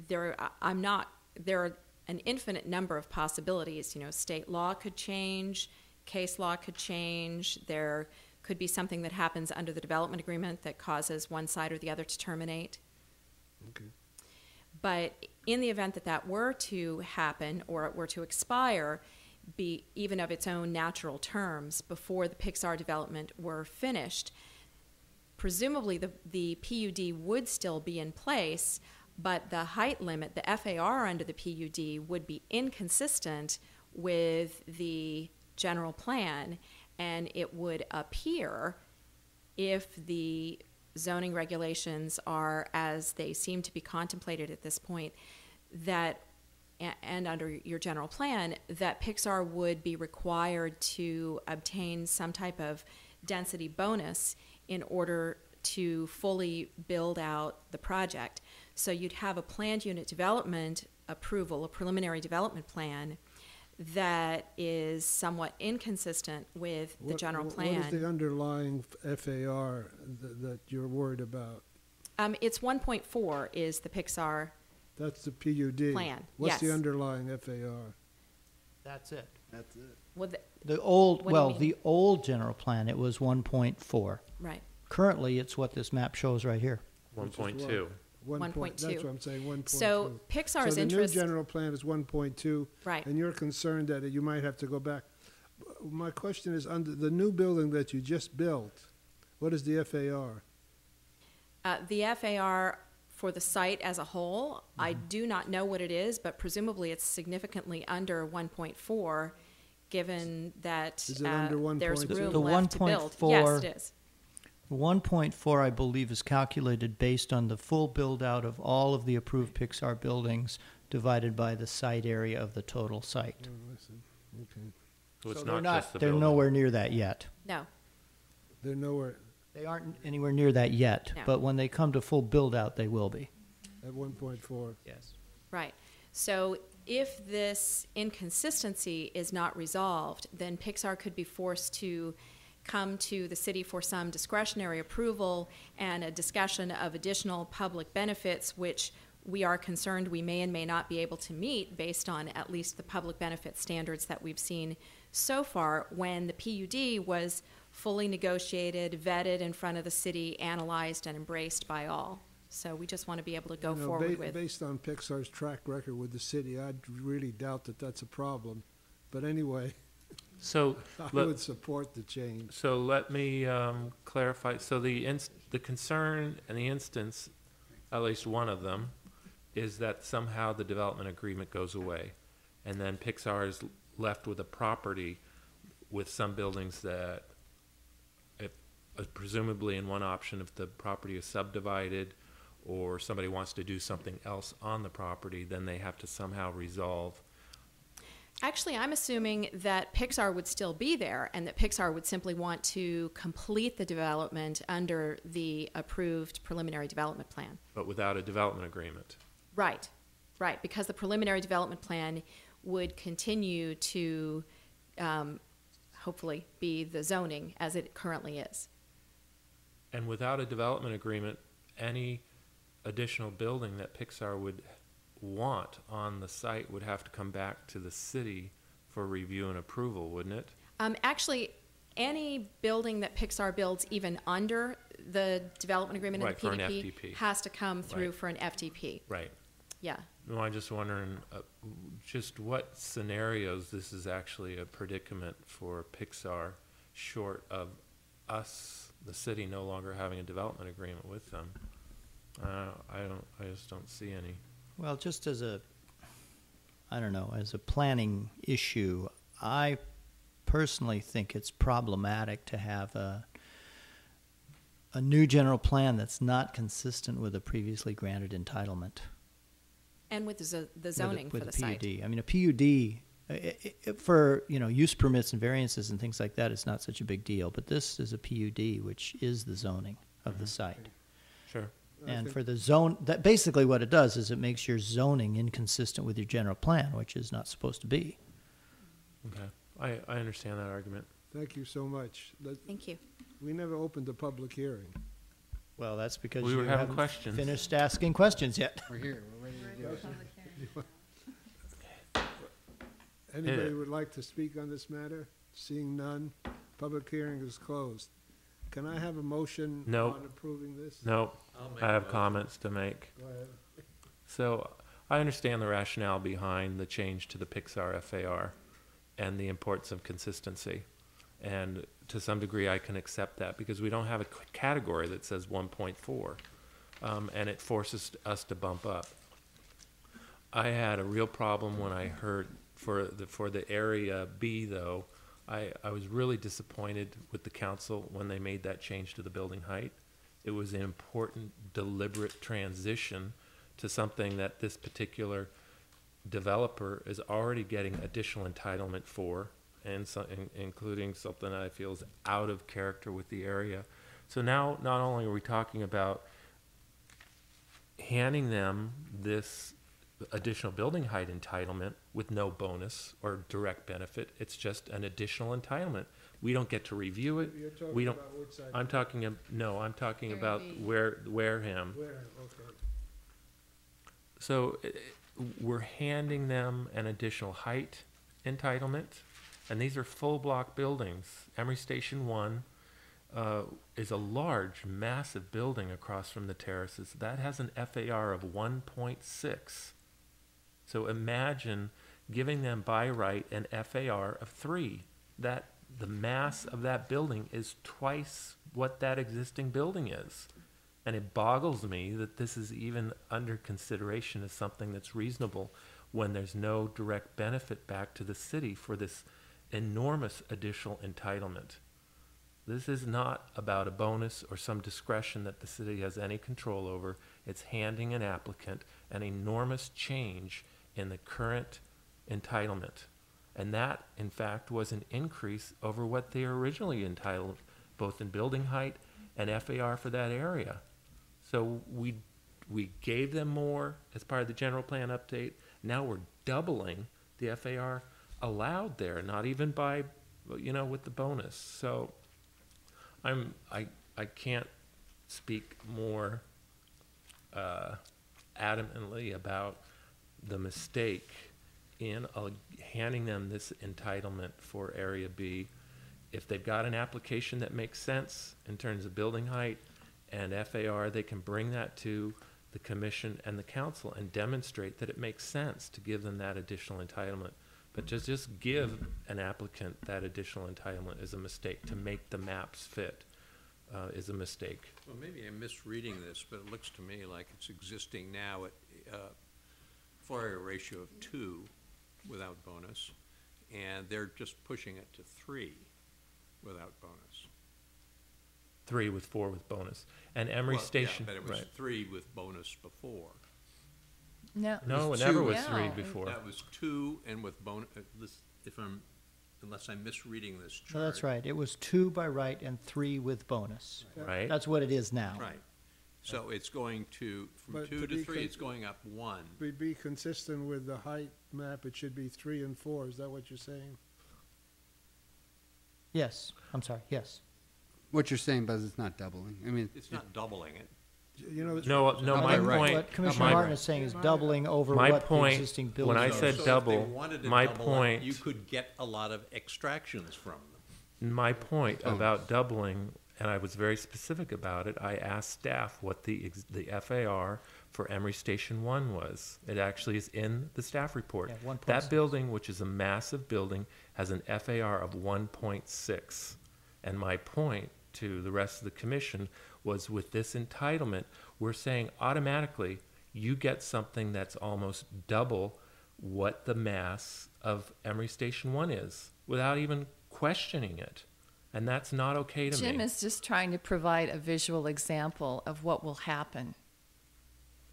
there, I- I'm not, there are an infinite number of possibilities. You know, state law could change, case law could change, there could be something that happens under the development agreement that causes one side or the other to terminate. Okay. But in the event that that were to happen or it were to expire, be even of its own natural terms before the Pixar development were finished, presumably the, the PUD would still be in place, but the height limit, the FAR under the PUD, would be inconsistent with the general plan, and it would appear if the zoning regulations are as they seem to be contemplated at this point, that, and under your general plan, that Pixar would be required to obtain some type of density bonus in order to fully build out the project. So you'd have a planned unit development approval, a preliminary development plan that is somewhat inconsistent with the general plan. What is the underlying FAR that, that you're worried about? Um, it's 1.4 is the Pixar. That's the PUD. Plan, What's the underlying FAR? That's it. That's it. Well, the, The old, What do you well, the old general plan, it was one point four. right. Currently, it's what this map shows right here. One Which point what? two. One point, that's what I'm saying, one point two. So Pixar's So interest. the new general plan is one point two. Right. And you're concerned that you might have to go back. My question is, under the new building that you just built, what is the FAR? Uh, the FAR for the site as a whole, I Mm-hmm. do not know what it is, but presumably it's significantly under 1.4, given that Is it uh, under there's 1.2? room The left to build. Yes, 1.4 it is. One point four, I believe, is calculated based on the full build-out of all of the approved Pixar buildings divided by the site area of the total site. Oh, I see. Okay. So it's they're not just the They're building. nowhere near that yet. No. They're nowhere, They aren't anywhere near that yet, No. but when they come to full build-out, they will be. at one point four. Yes. Right. So if this inconsistency is not resolved, then Pixar could be forced to come to the city for some discretionary approval and a discussion of additional public benefits, which we are concerned we may and may not be able to meet based on at least the public benefit standards that we've seen so far when the PUD was fully negotiated, vetted in front of the city, analyzed, and embraced by all. So we just want to be able to go You know, forward ba- with. Based on Pixar's track record with the city, I'd really doubt that that's a problem. But anyway, So, I let- would support the change. So let me um, clarify. So the ins- the concern and the instance, at least one of them, is that somehow the development agreement goes away, and then Pixar is left with a property with some buildings that, if uh, presumably in one option, if the property is subdivided, or somebody wants to do something else on the property, then they have to somehow resolve. Actually, I'm assuming that Pixar would still be there and that Pixar would simply want to complete the development under the approved preliminary development plan. But without a development agreement. Right, right, because the preliminary development plan would continue to um, hopefully be the zoning as it currently is. And without a development agreement, any additional building that Pixar would want on the site would have to come back to the city for review and approval, wouldn't it? Um, actually, any building that Pixar builds, even under the development agreement Right, and the PDP, FDP. has to come through Right. for an FDP. Right. Yeah. No, I'm just wondering, uh, just what scenarios this is actually a predicament for Pixar, short of us, the city, no longer having a development agreement with them. Uh, I don't, I just don't see any. Well, just as a, I don't know, as a planning issue, I personally think it's problematic to have a, a new general plan that's not consistent with a previously granted entitlement. And with the zo- the with a- zoning for with the a site. PUD. I mean, a PUD, i- uh, i- i- for, you know, use permits and variances and things like that, it's not such a big deal. But this is a PUD, which is the zoning of the mm-hmm. site. Sure. I And for the zone, that, basically what it does is it makes your zoning inconsistent with your general plan, which is not supposed to be. Okay. I, I understand that argument. Thank you so much. Let- Thank you. We never opened the public hearing. Well, that's because We you were having haven't questions. finished asking questions yet. We're here, we're ready to do it. Anybody would like to speak on this matter? Seeing none, public hearing is closed. Can I have a motion No. on approving this? No, I'll make I a have comments to make. Go ahead. So I understand the rationale behind the change to the Pixar FAR and the importance of consistency. And to some degree, I can accept that because we don't have a c- category that says 1.4, um, and it forces us to bump up. I had a real problem when I heard for the for the area B though. I, I was really disappointed with the council when they made that change to the building height. It was an important, deliberate transition to something that this particular developer is already getting additional entitlement for, and so, in, including something that I feel is out of character with the area. So now, not only are we talking about handing them this additional building height entitlement with no bonus or direct benefit, it's just an additional entitlement. We don't get to review it. You're talking We don't. about which side? I'm talking. ab- No, I'm talking Area about where Wareham. Where, okay. So uh, we're handing them an additional height entitlement, and these are full block buildings. Emery Station One uh, is a large, massive building across from the terraces. That has an FAR of 1.6. So imagine giving them by right an FAR of three. That the mass of that building is twice what that existing building is. And it boggles me that this is even under consideration as something that's reasonable when there's no direct benefit back to the city for this enormous additional entitlement. This is not about a bonus or some discretion that the city has any control over. It's handing an applicant an enormous change in the current entitlement. And that, in fact, was an increase over what they originally entitled, both in building height and FAR for that area. So we, we gave them more as part of the general plan update. Now we're doubling the FAR allowed there, not even by, you know, with the bonus. So I'm, I, I can't speak more uh, adamantly about the mistake in uh, handing them this entitlement for Area B. If they've got an application that makes sense in terms of building height and FAR, they can bring that to the commission and the council and demonstrate that it makes sense to give them that additional entitlement. But just, just give an applicant that additional entitlement is a mistake. To make the maps fit uh, is a mistake. Well, maybe I'm misreading this, but it looks to me like it's existing now at, uh, floor area ratio of two without bonus, and they're just pushing it to three without bonus. Three with four with bonus. And Emery Well, yeah, Station, But it was right. three with bonus before. No. No, it two- never was three before. That was two and with bonus, uh, if I'm, unless I'm misreading this chart. No, that's right. It was two by right and three with bonus. Right. That's what it is now. Right. So it's going to, from But two to to be three, con- it's going up one. Be, be consistent with the height map, it should be three and four, is that what you're saying? Yes, I'm sorry, yes. What you're saying, Buzz, it's not doubling. I mean, It's not doubling it. You know, No, uh, no, I my think point. What Commissioner my- Martin is saying is doubling over My what the point, existing when I buildings are. said So if double, wanted to my double it, point- You could get a lot of extractions from them. My point Oh. about doubling, and I was very specific about it, I asked staff what the, the FAR for Emery Station One was. It actually is in the staff report. Yeah, 1.6. That building, which is a massive building, has an FAR of one point six. And my point to the rest of the commission was with this entitlement, we're saying automatically, you get something that's almost double what the mass of Emery Station One is, without even questioning it. And that's not okay to me. Jim is just trying to provide a visual example of what will happen.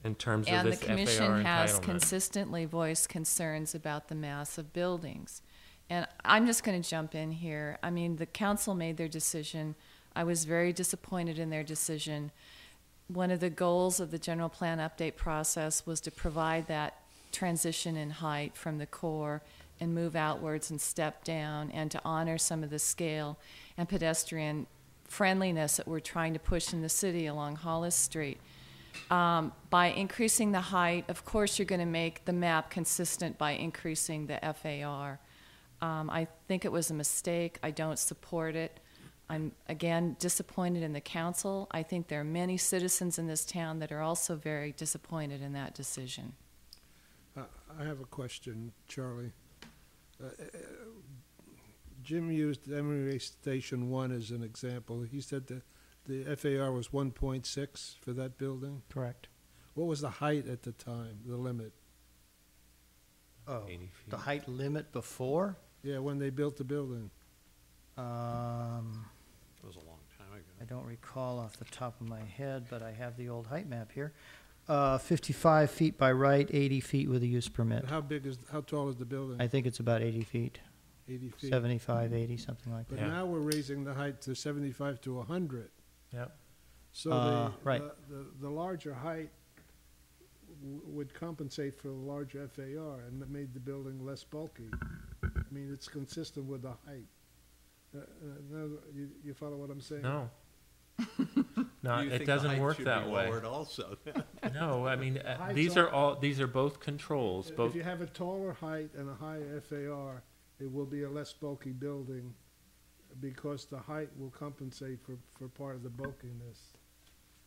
in terms of And the this FAR commission has consistently voiced concerns about the mass of buildings. And I'm just going to jump in here. I mean, the council made their decision. I was very disappointed in their decision. One of the goals of the general plan update process was to provide that transition in height from the core and move outwards and step down and to honor some of the scale and pedestrian friendliness that we're trying to push in the city along Hollis Street. Um, by increasing the height, of course, you're going to make the map consistent by increasing the FAR. Um, I think it was a mistake. I don't support it. I'm, again, disappointed in the council. I think there are many citizens in this town that are also very disappointed in that decision. Uh, I have a question, Charlie. Uh, uh, Jim used Emery Station One as an example. He said that the FAR was one point six for that building. Correct. What was the height at the time, the limit? Oh, 80 the height limit before? Yeah, when they built the building. Um, It was a long time ago. I don't recall off the top of my head, but I have the old height map here. Uh, fifty-five feet by right, eighty feet with a use permit. How big is, how tall is the building? I think it's about eighty feet, Eighty feet. seventy-five, eighty, something like But that. Yeah. now we're raising the height to seventy-five to hundred. Yep. So Uh, the, right. the, the- the larger height w- would compensate for the larger FAR and that made the building less bulky. I mean, it's consistent with the height. Uh, uh, no, you, you follow what I'm saying? No. No, You it think the doesn't height work should that be way. lowered also. No, I mean, uh, Heights these are- are all, these are both controls, If both, you have a taller height and a higher FAR, it will be a less bulky building because the height will compensate for, for part of the bulkiness.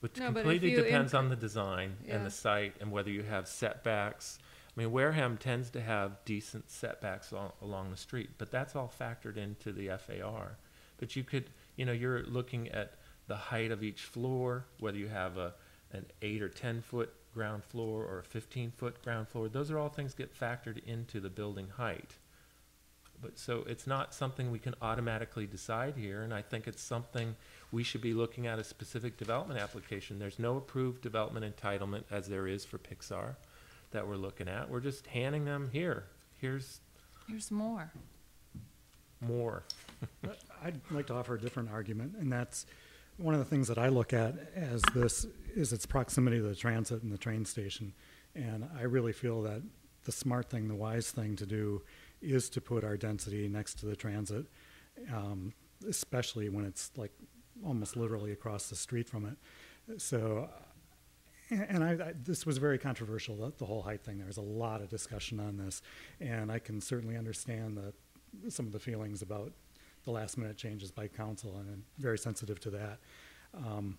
which No, but if completely you depends incre- on the design and Yeah. the site and whether you have setbacks. I mean, Wareham tends to have decent setbacks al- along the street, but that's all factored into the FAR. But you could, you know, you're looking at the height of each floor, whether you have a, an eight or ten foot ground floor or a fifteen foot ground floor. Those are all things get factored into the building height. But so it's not something we can automatically decide here, and I think it's something we should be looking at a specific development application. There's no approved development entitlement as there is for Pixar that we're looking at. We're just handing them here. Here's Here's more. more. I'd like to offer a different argument, and that's one of the things that I look at as this is its proximity to the transit and the train station. And I really feel that the smart thing, the wise thing to do is to put our density next to the transit, um, especially when it's like almost literally across the street from it. So, and I, I, this was very controversial, the, the whole height thing. There was a lot of discussion on this, and I can certainly understand the, some of the feelings about the last minute changes by council, and I'm very sensitive to that. Um,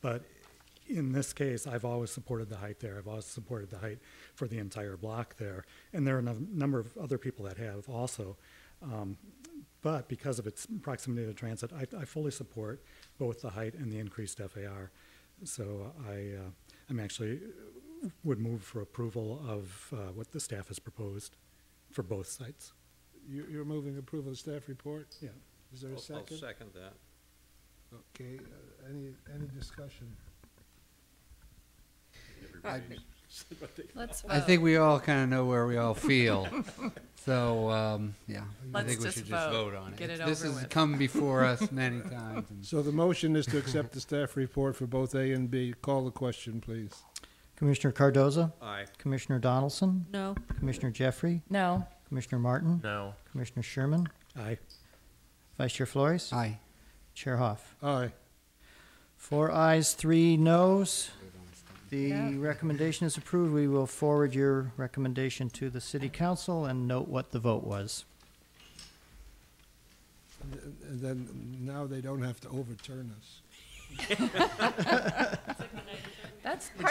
but in this case, I've always supported the height there. I've always supported the height for the entire block there. And there are a num- number of other people that have also. Um, but because of its proximity to transit, I, I fully support both the height and the increased FAR. So I, uh, I'm actually would move for approval of uh, what the staff has proposed for both sites. You, you're moving approval of the staff report? Yeah. Is there a I'll- I'll second? second that. Okay, uh, any, any discussion? Let's vote. I think we all kind of know where we all feel. so, um, yeah, I Let's think we just should just vote. vote on it. Get it this over has with. come before us many times. and- So the motion is to accept the staff report for both A and B. Call the question, please. Commissioner Cardoza? Aye. Commissioner Donaldson? No. Commissioner Jeffrey? No. Commissioner Martin? No. Commissioner Sherman? Aye. Vice Chair Flores? Aye. Chair Hoff? Aye. Four ayes, three noes. The Yeah. recommendation is approved. We will forward your recommendation to the city council and note what the vote was. And and then, now they don't have to overturn us.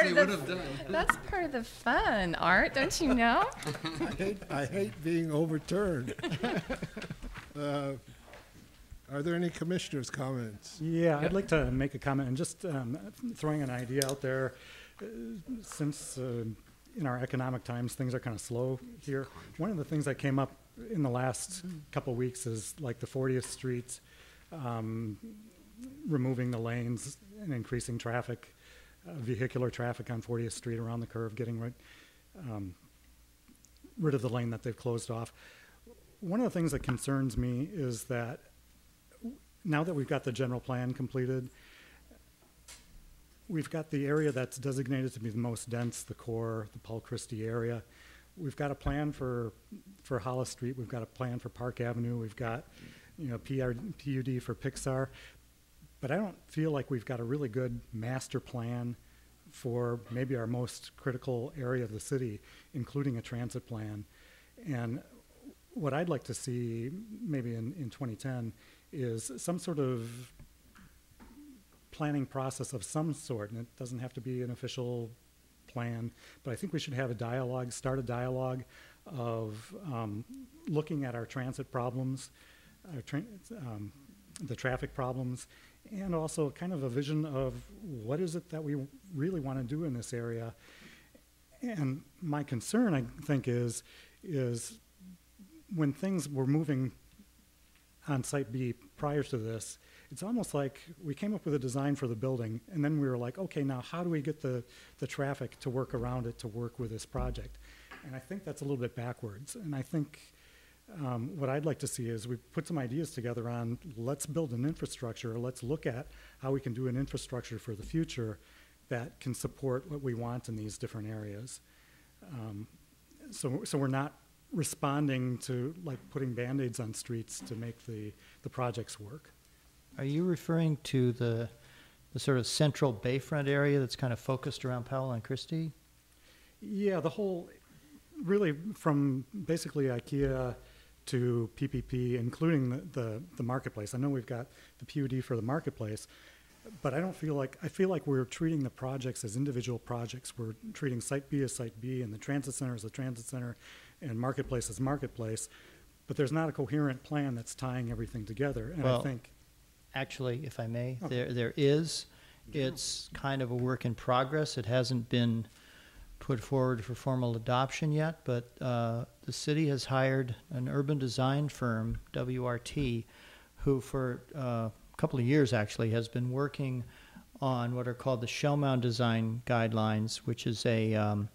That's part they of would have the, done. that's part of the fun, Art, don't you know? I hate, I hate being overturned. Uh, Are there any commissioners' comments? Yeah, I'd like to make a comment and just um, throwing an idea out there. Uh, Since uh, in our economic times, things are kind of slow here. One of the things that came up in the last couple weeks is like the 40th Street, um, removing the lanes and increasing traffic, vehicular traffic on 40th Street around the curve, getting rid, um, rid of the lane that they've closed off. One of the things that concerns me is that now that we've got the general plan completed, we've got the area that's designated to be the most dense, the core, the Powell Christie area. We've got a plan for, for Hollis Street, we've got a plan for Park Avenue, we've got, you know, PR, PUD for Pixar. But I don't feel like we've got a really good master plan for maybe our most critical area of the city, including a transit plan. And what I'd like to see, maybe in, in 2010, is some sort of planning process of some sort, and it doesn't have to be an official plan, but I think we should have a dialogue, start a dialogue of um, looking at our transit problems, our tra- um, the traffic problems, and also kind of a vision of what is it that we really want to do in this area. And my concern, I think, is is when things were moving on Site B prior to this, it's almost like we came up with a design for the building, and then we were like, okay, now how do we get the, the traffic to work around it to work with this project? And I think that's a little bit backwards. And I think um, what I'd like to see is we put some ideas together on let's build an infrastructure, let's look at how we can do an infrastructure for the future that can support what we want in these different areas. Um, so, so we're not responding to like putting band-aids on streets to make the, the projects work. Are you referring to the, the sort of central bayfront area that's kind of focused around Powell and Christie? Yeah, the whole, really from basically IKEA to PPP, including the, the, the marketplace. I know we've got the PUD for the marketplace, but I don't feel like, I feel like we're treating the projects as individual projects. We're treating Site B as Site B and the transit center as a transit center and marketplace as marketplace. But there's not a coherent plan that's tying everything together. And I Well, think, Actually, if I may, Okay. there, there is. It's kind of a work in progress. It hasn't been put forward for formal adoption yet, but uh, the city has hired an urban design firm, WRT, who for uh, a couple of years actually has been working on what are called the Shellmound design guidelines, which is a um,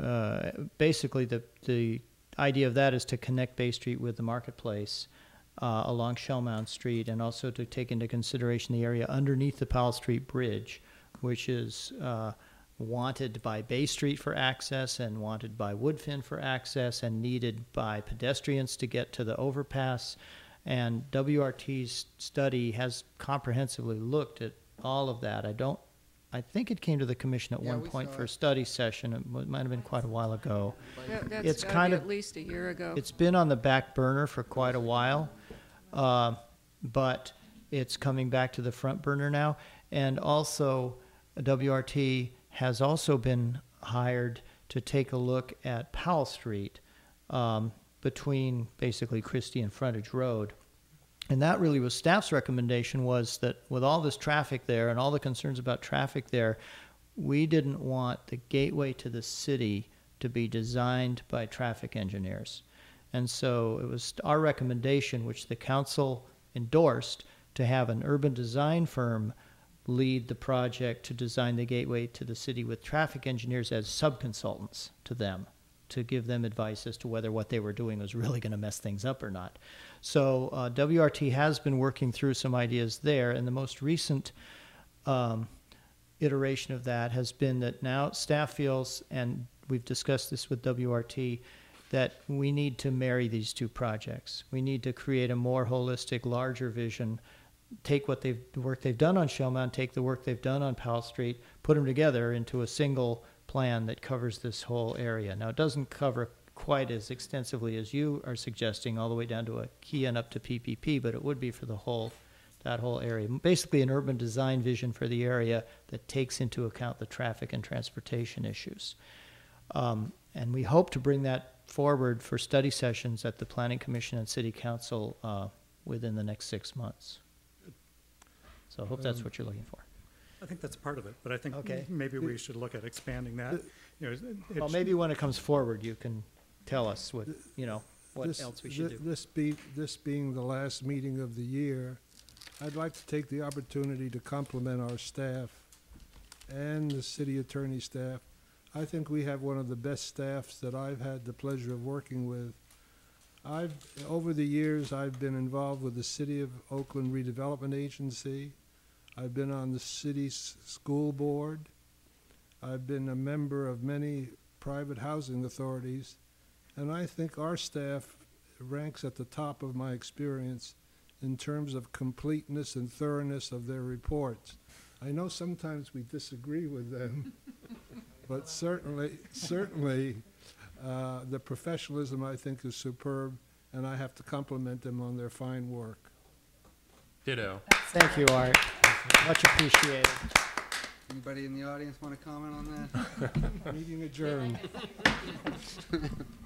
uh, basically the the idea of that is to connect Bay Street with the marketplace uh, along Shellmound Street, and also to take into consideration the area underneath the Powell Street Bridge, which is uh, wanted by Bay Street for access and wanted by Woodfin for access and needed by pedestrians to get to the overpass. And WRT's study has comprehensively looked at all of that. I don't, I think it came to the commission at Yeah, one we point saw for a it. study session. It m- might have been quite a while ago. That- that's It's gotta kind be of at least a year ago. It's been on the back burner for quite a while, uh, but it's coming back to the front burner now. And also, WRT has also been hired to take a look at Powell Street um, between basically Christie and Frontage Road. And that really was staff's recommendation was that with all this traffic there and all the concerns about traffic there, we didn't want the gateway to the city to be designed by traffic engineers. And so it was our recommendation, which the council endorsed, to have an urban design firm lead the project to design the gateway to the city with traffic engineers as subconsultants to them to give them advice as to whether what they were doing was really going to mess things up or not. So uh, WRT has been working through some ideas there, and the most recent um, iteration of that has been that now staff feels, and we've discussed this with WRT, that we need to marry these two projects. We need to create a more holistic, larger vision. Take what they've the work they've done on Shellmound, take the work they've done on Powell Street, put them together into a single plan that covers this whole area. Now, it doesn't cover quite as extensively as you are suggesting, all the way down to a key and up to PPP, but it would be for the whole that whole area. Basically, an urban design vision for the area that takes into account the traffic and transportation issues. Um, and we hope to bring that forward for study sessions at the Planning Commission and City Council uh, within the next six months. So I hope that's Um, what you're looking for. I think that's part of it, but I think Okay. maybe we should look at expanding that. You know, it- it Well, sh- maybe when it comes forward, you can tell us what, you know, what This- else we should thi- do. This be, this being the last meeting of the year, I'd like to take the opportunity to compliment our staff and the city attorney staff. I think we have one of the best staffs that I've had the pleasure of working with. I've, over the years, I've been involved with the City of Oakland Redevelopment Agency. I've been on the city's school board. I've been a member of many private housing authorities. And I think our staff ranks at the top of my experience in terms of completeness and thoroughness of their reports. I know sometimes we disagree with them, but certainly, certainly, uh, the professionalism I think is superb, and I have to compliment them on their fine work. Ditto. Thank you, Art. Much appreciated. Anybody in the audience want to comment on that? Meeting adjourned.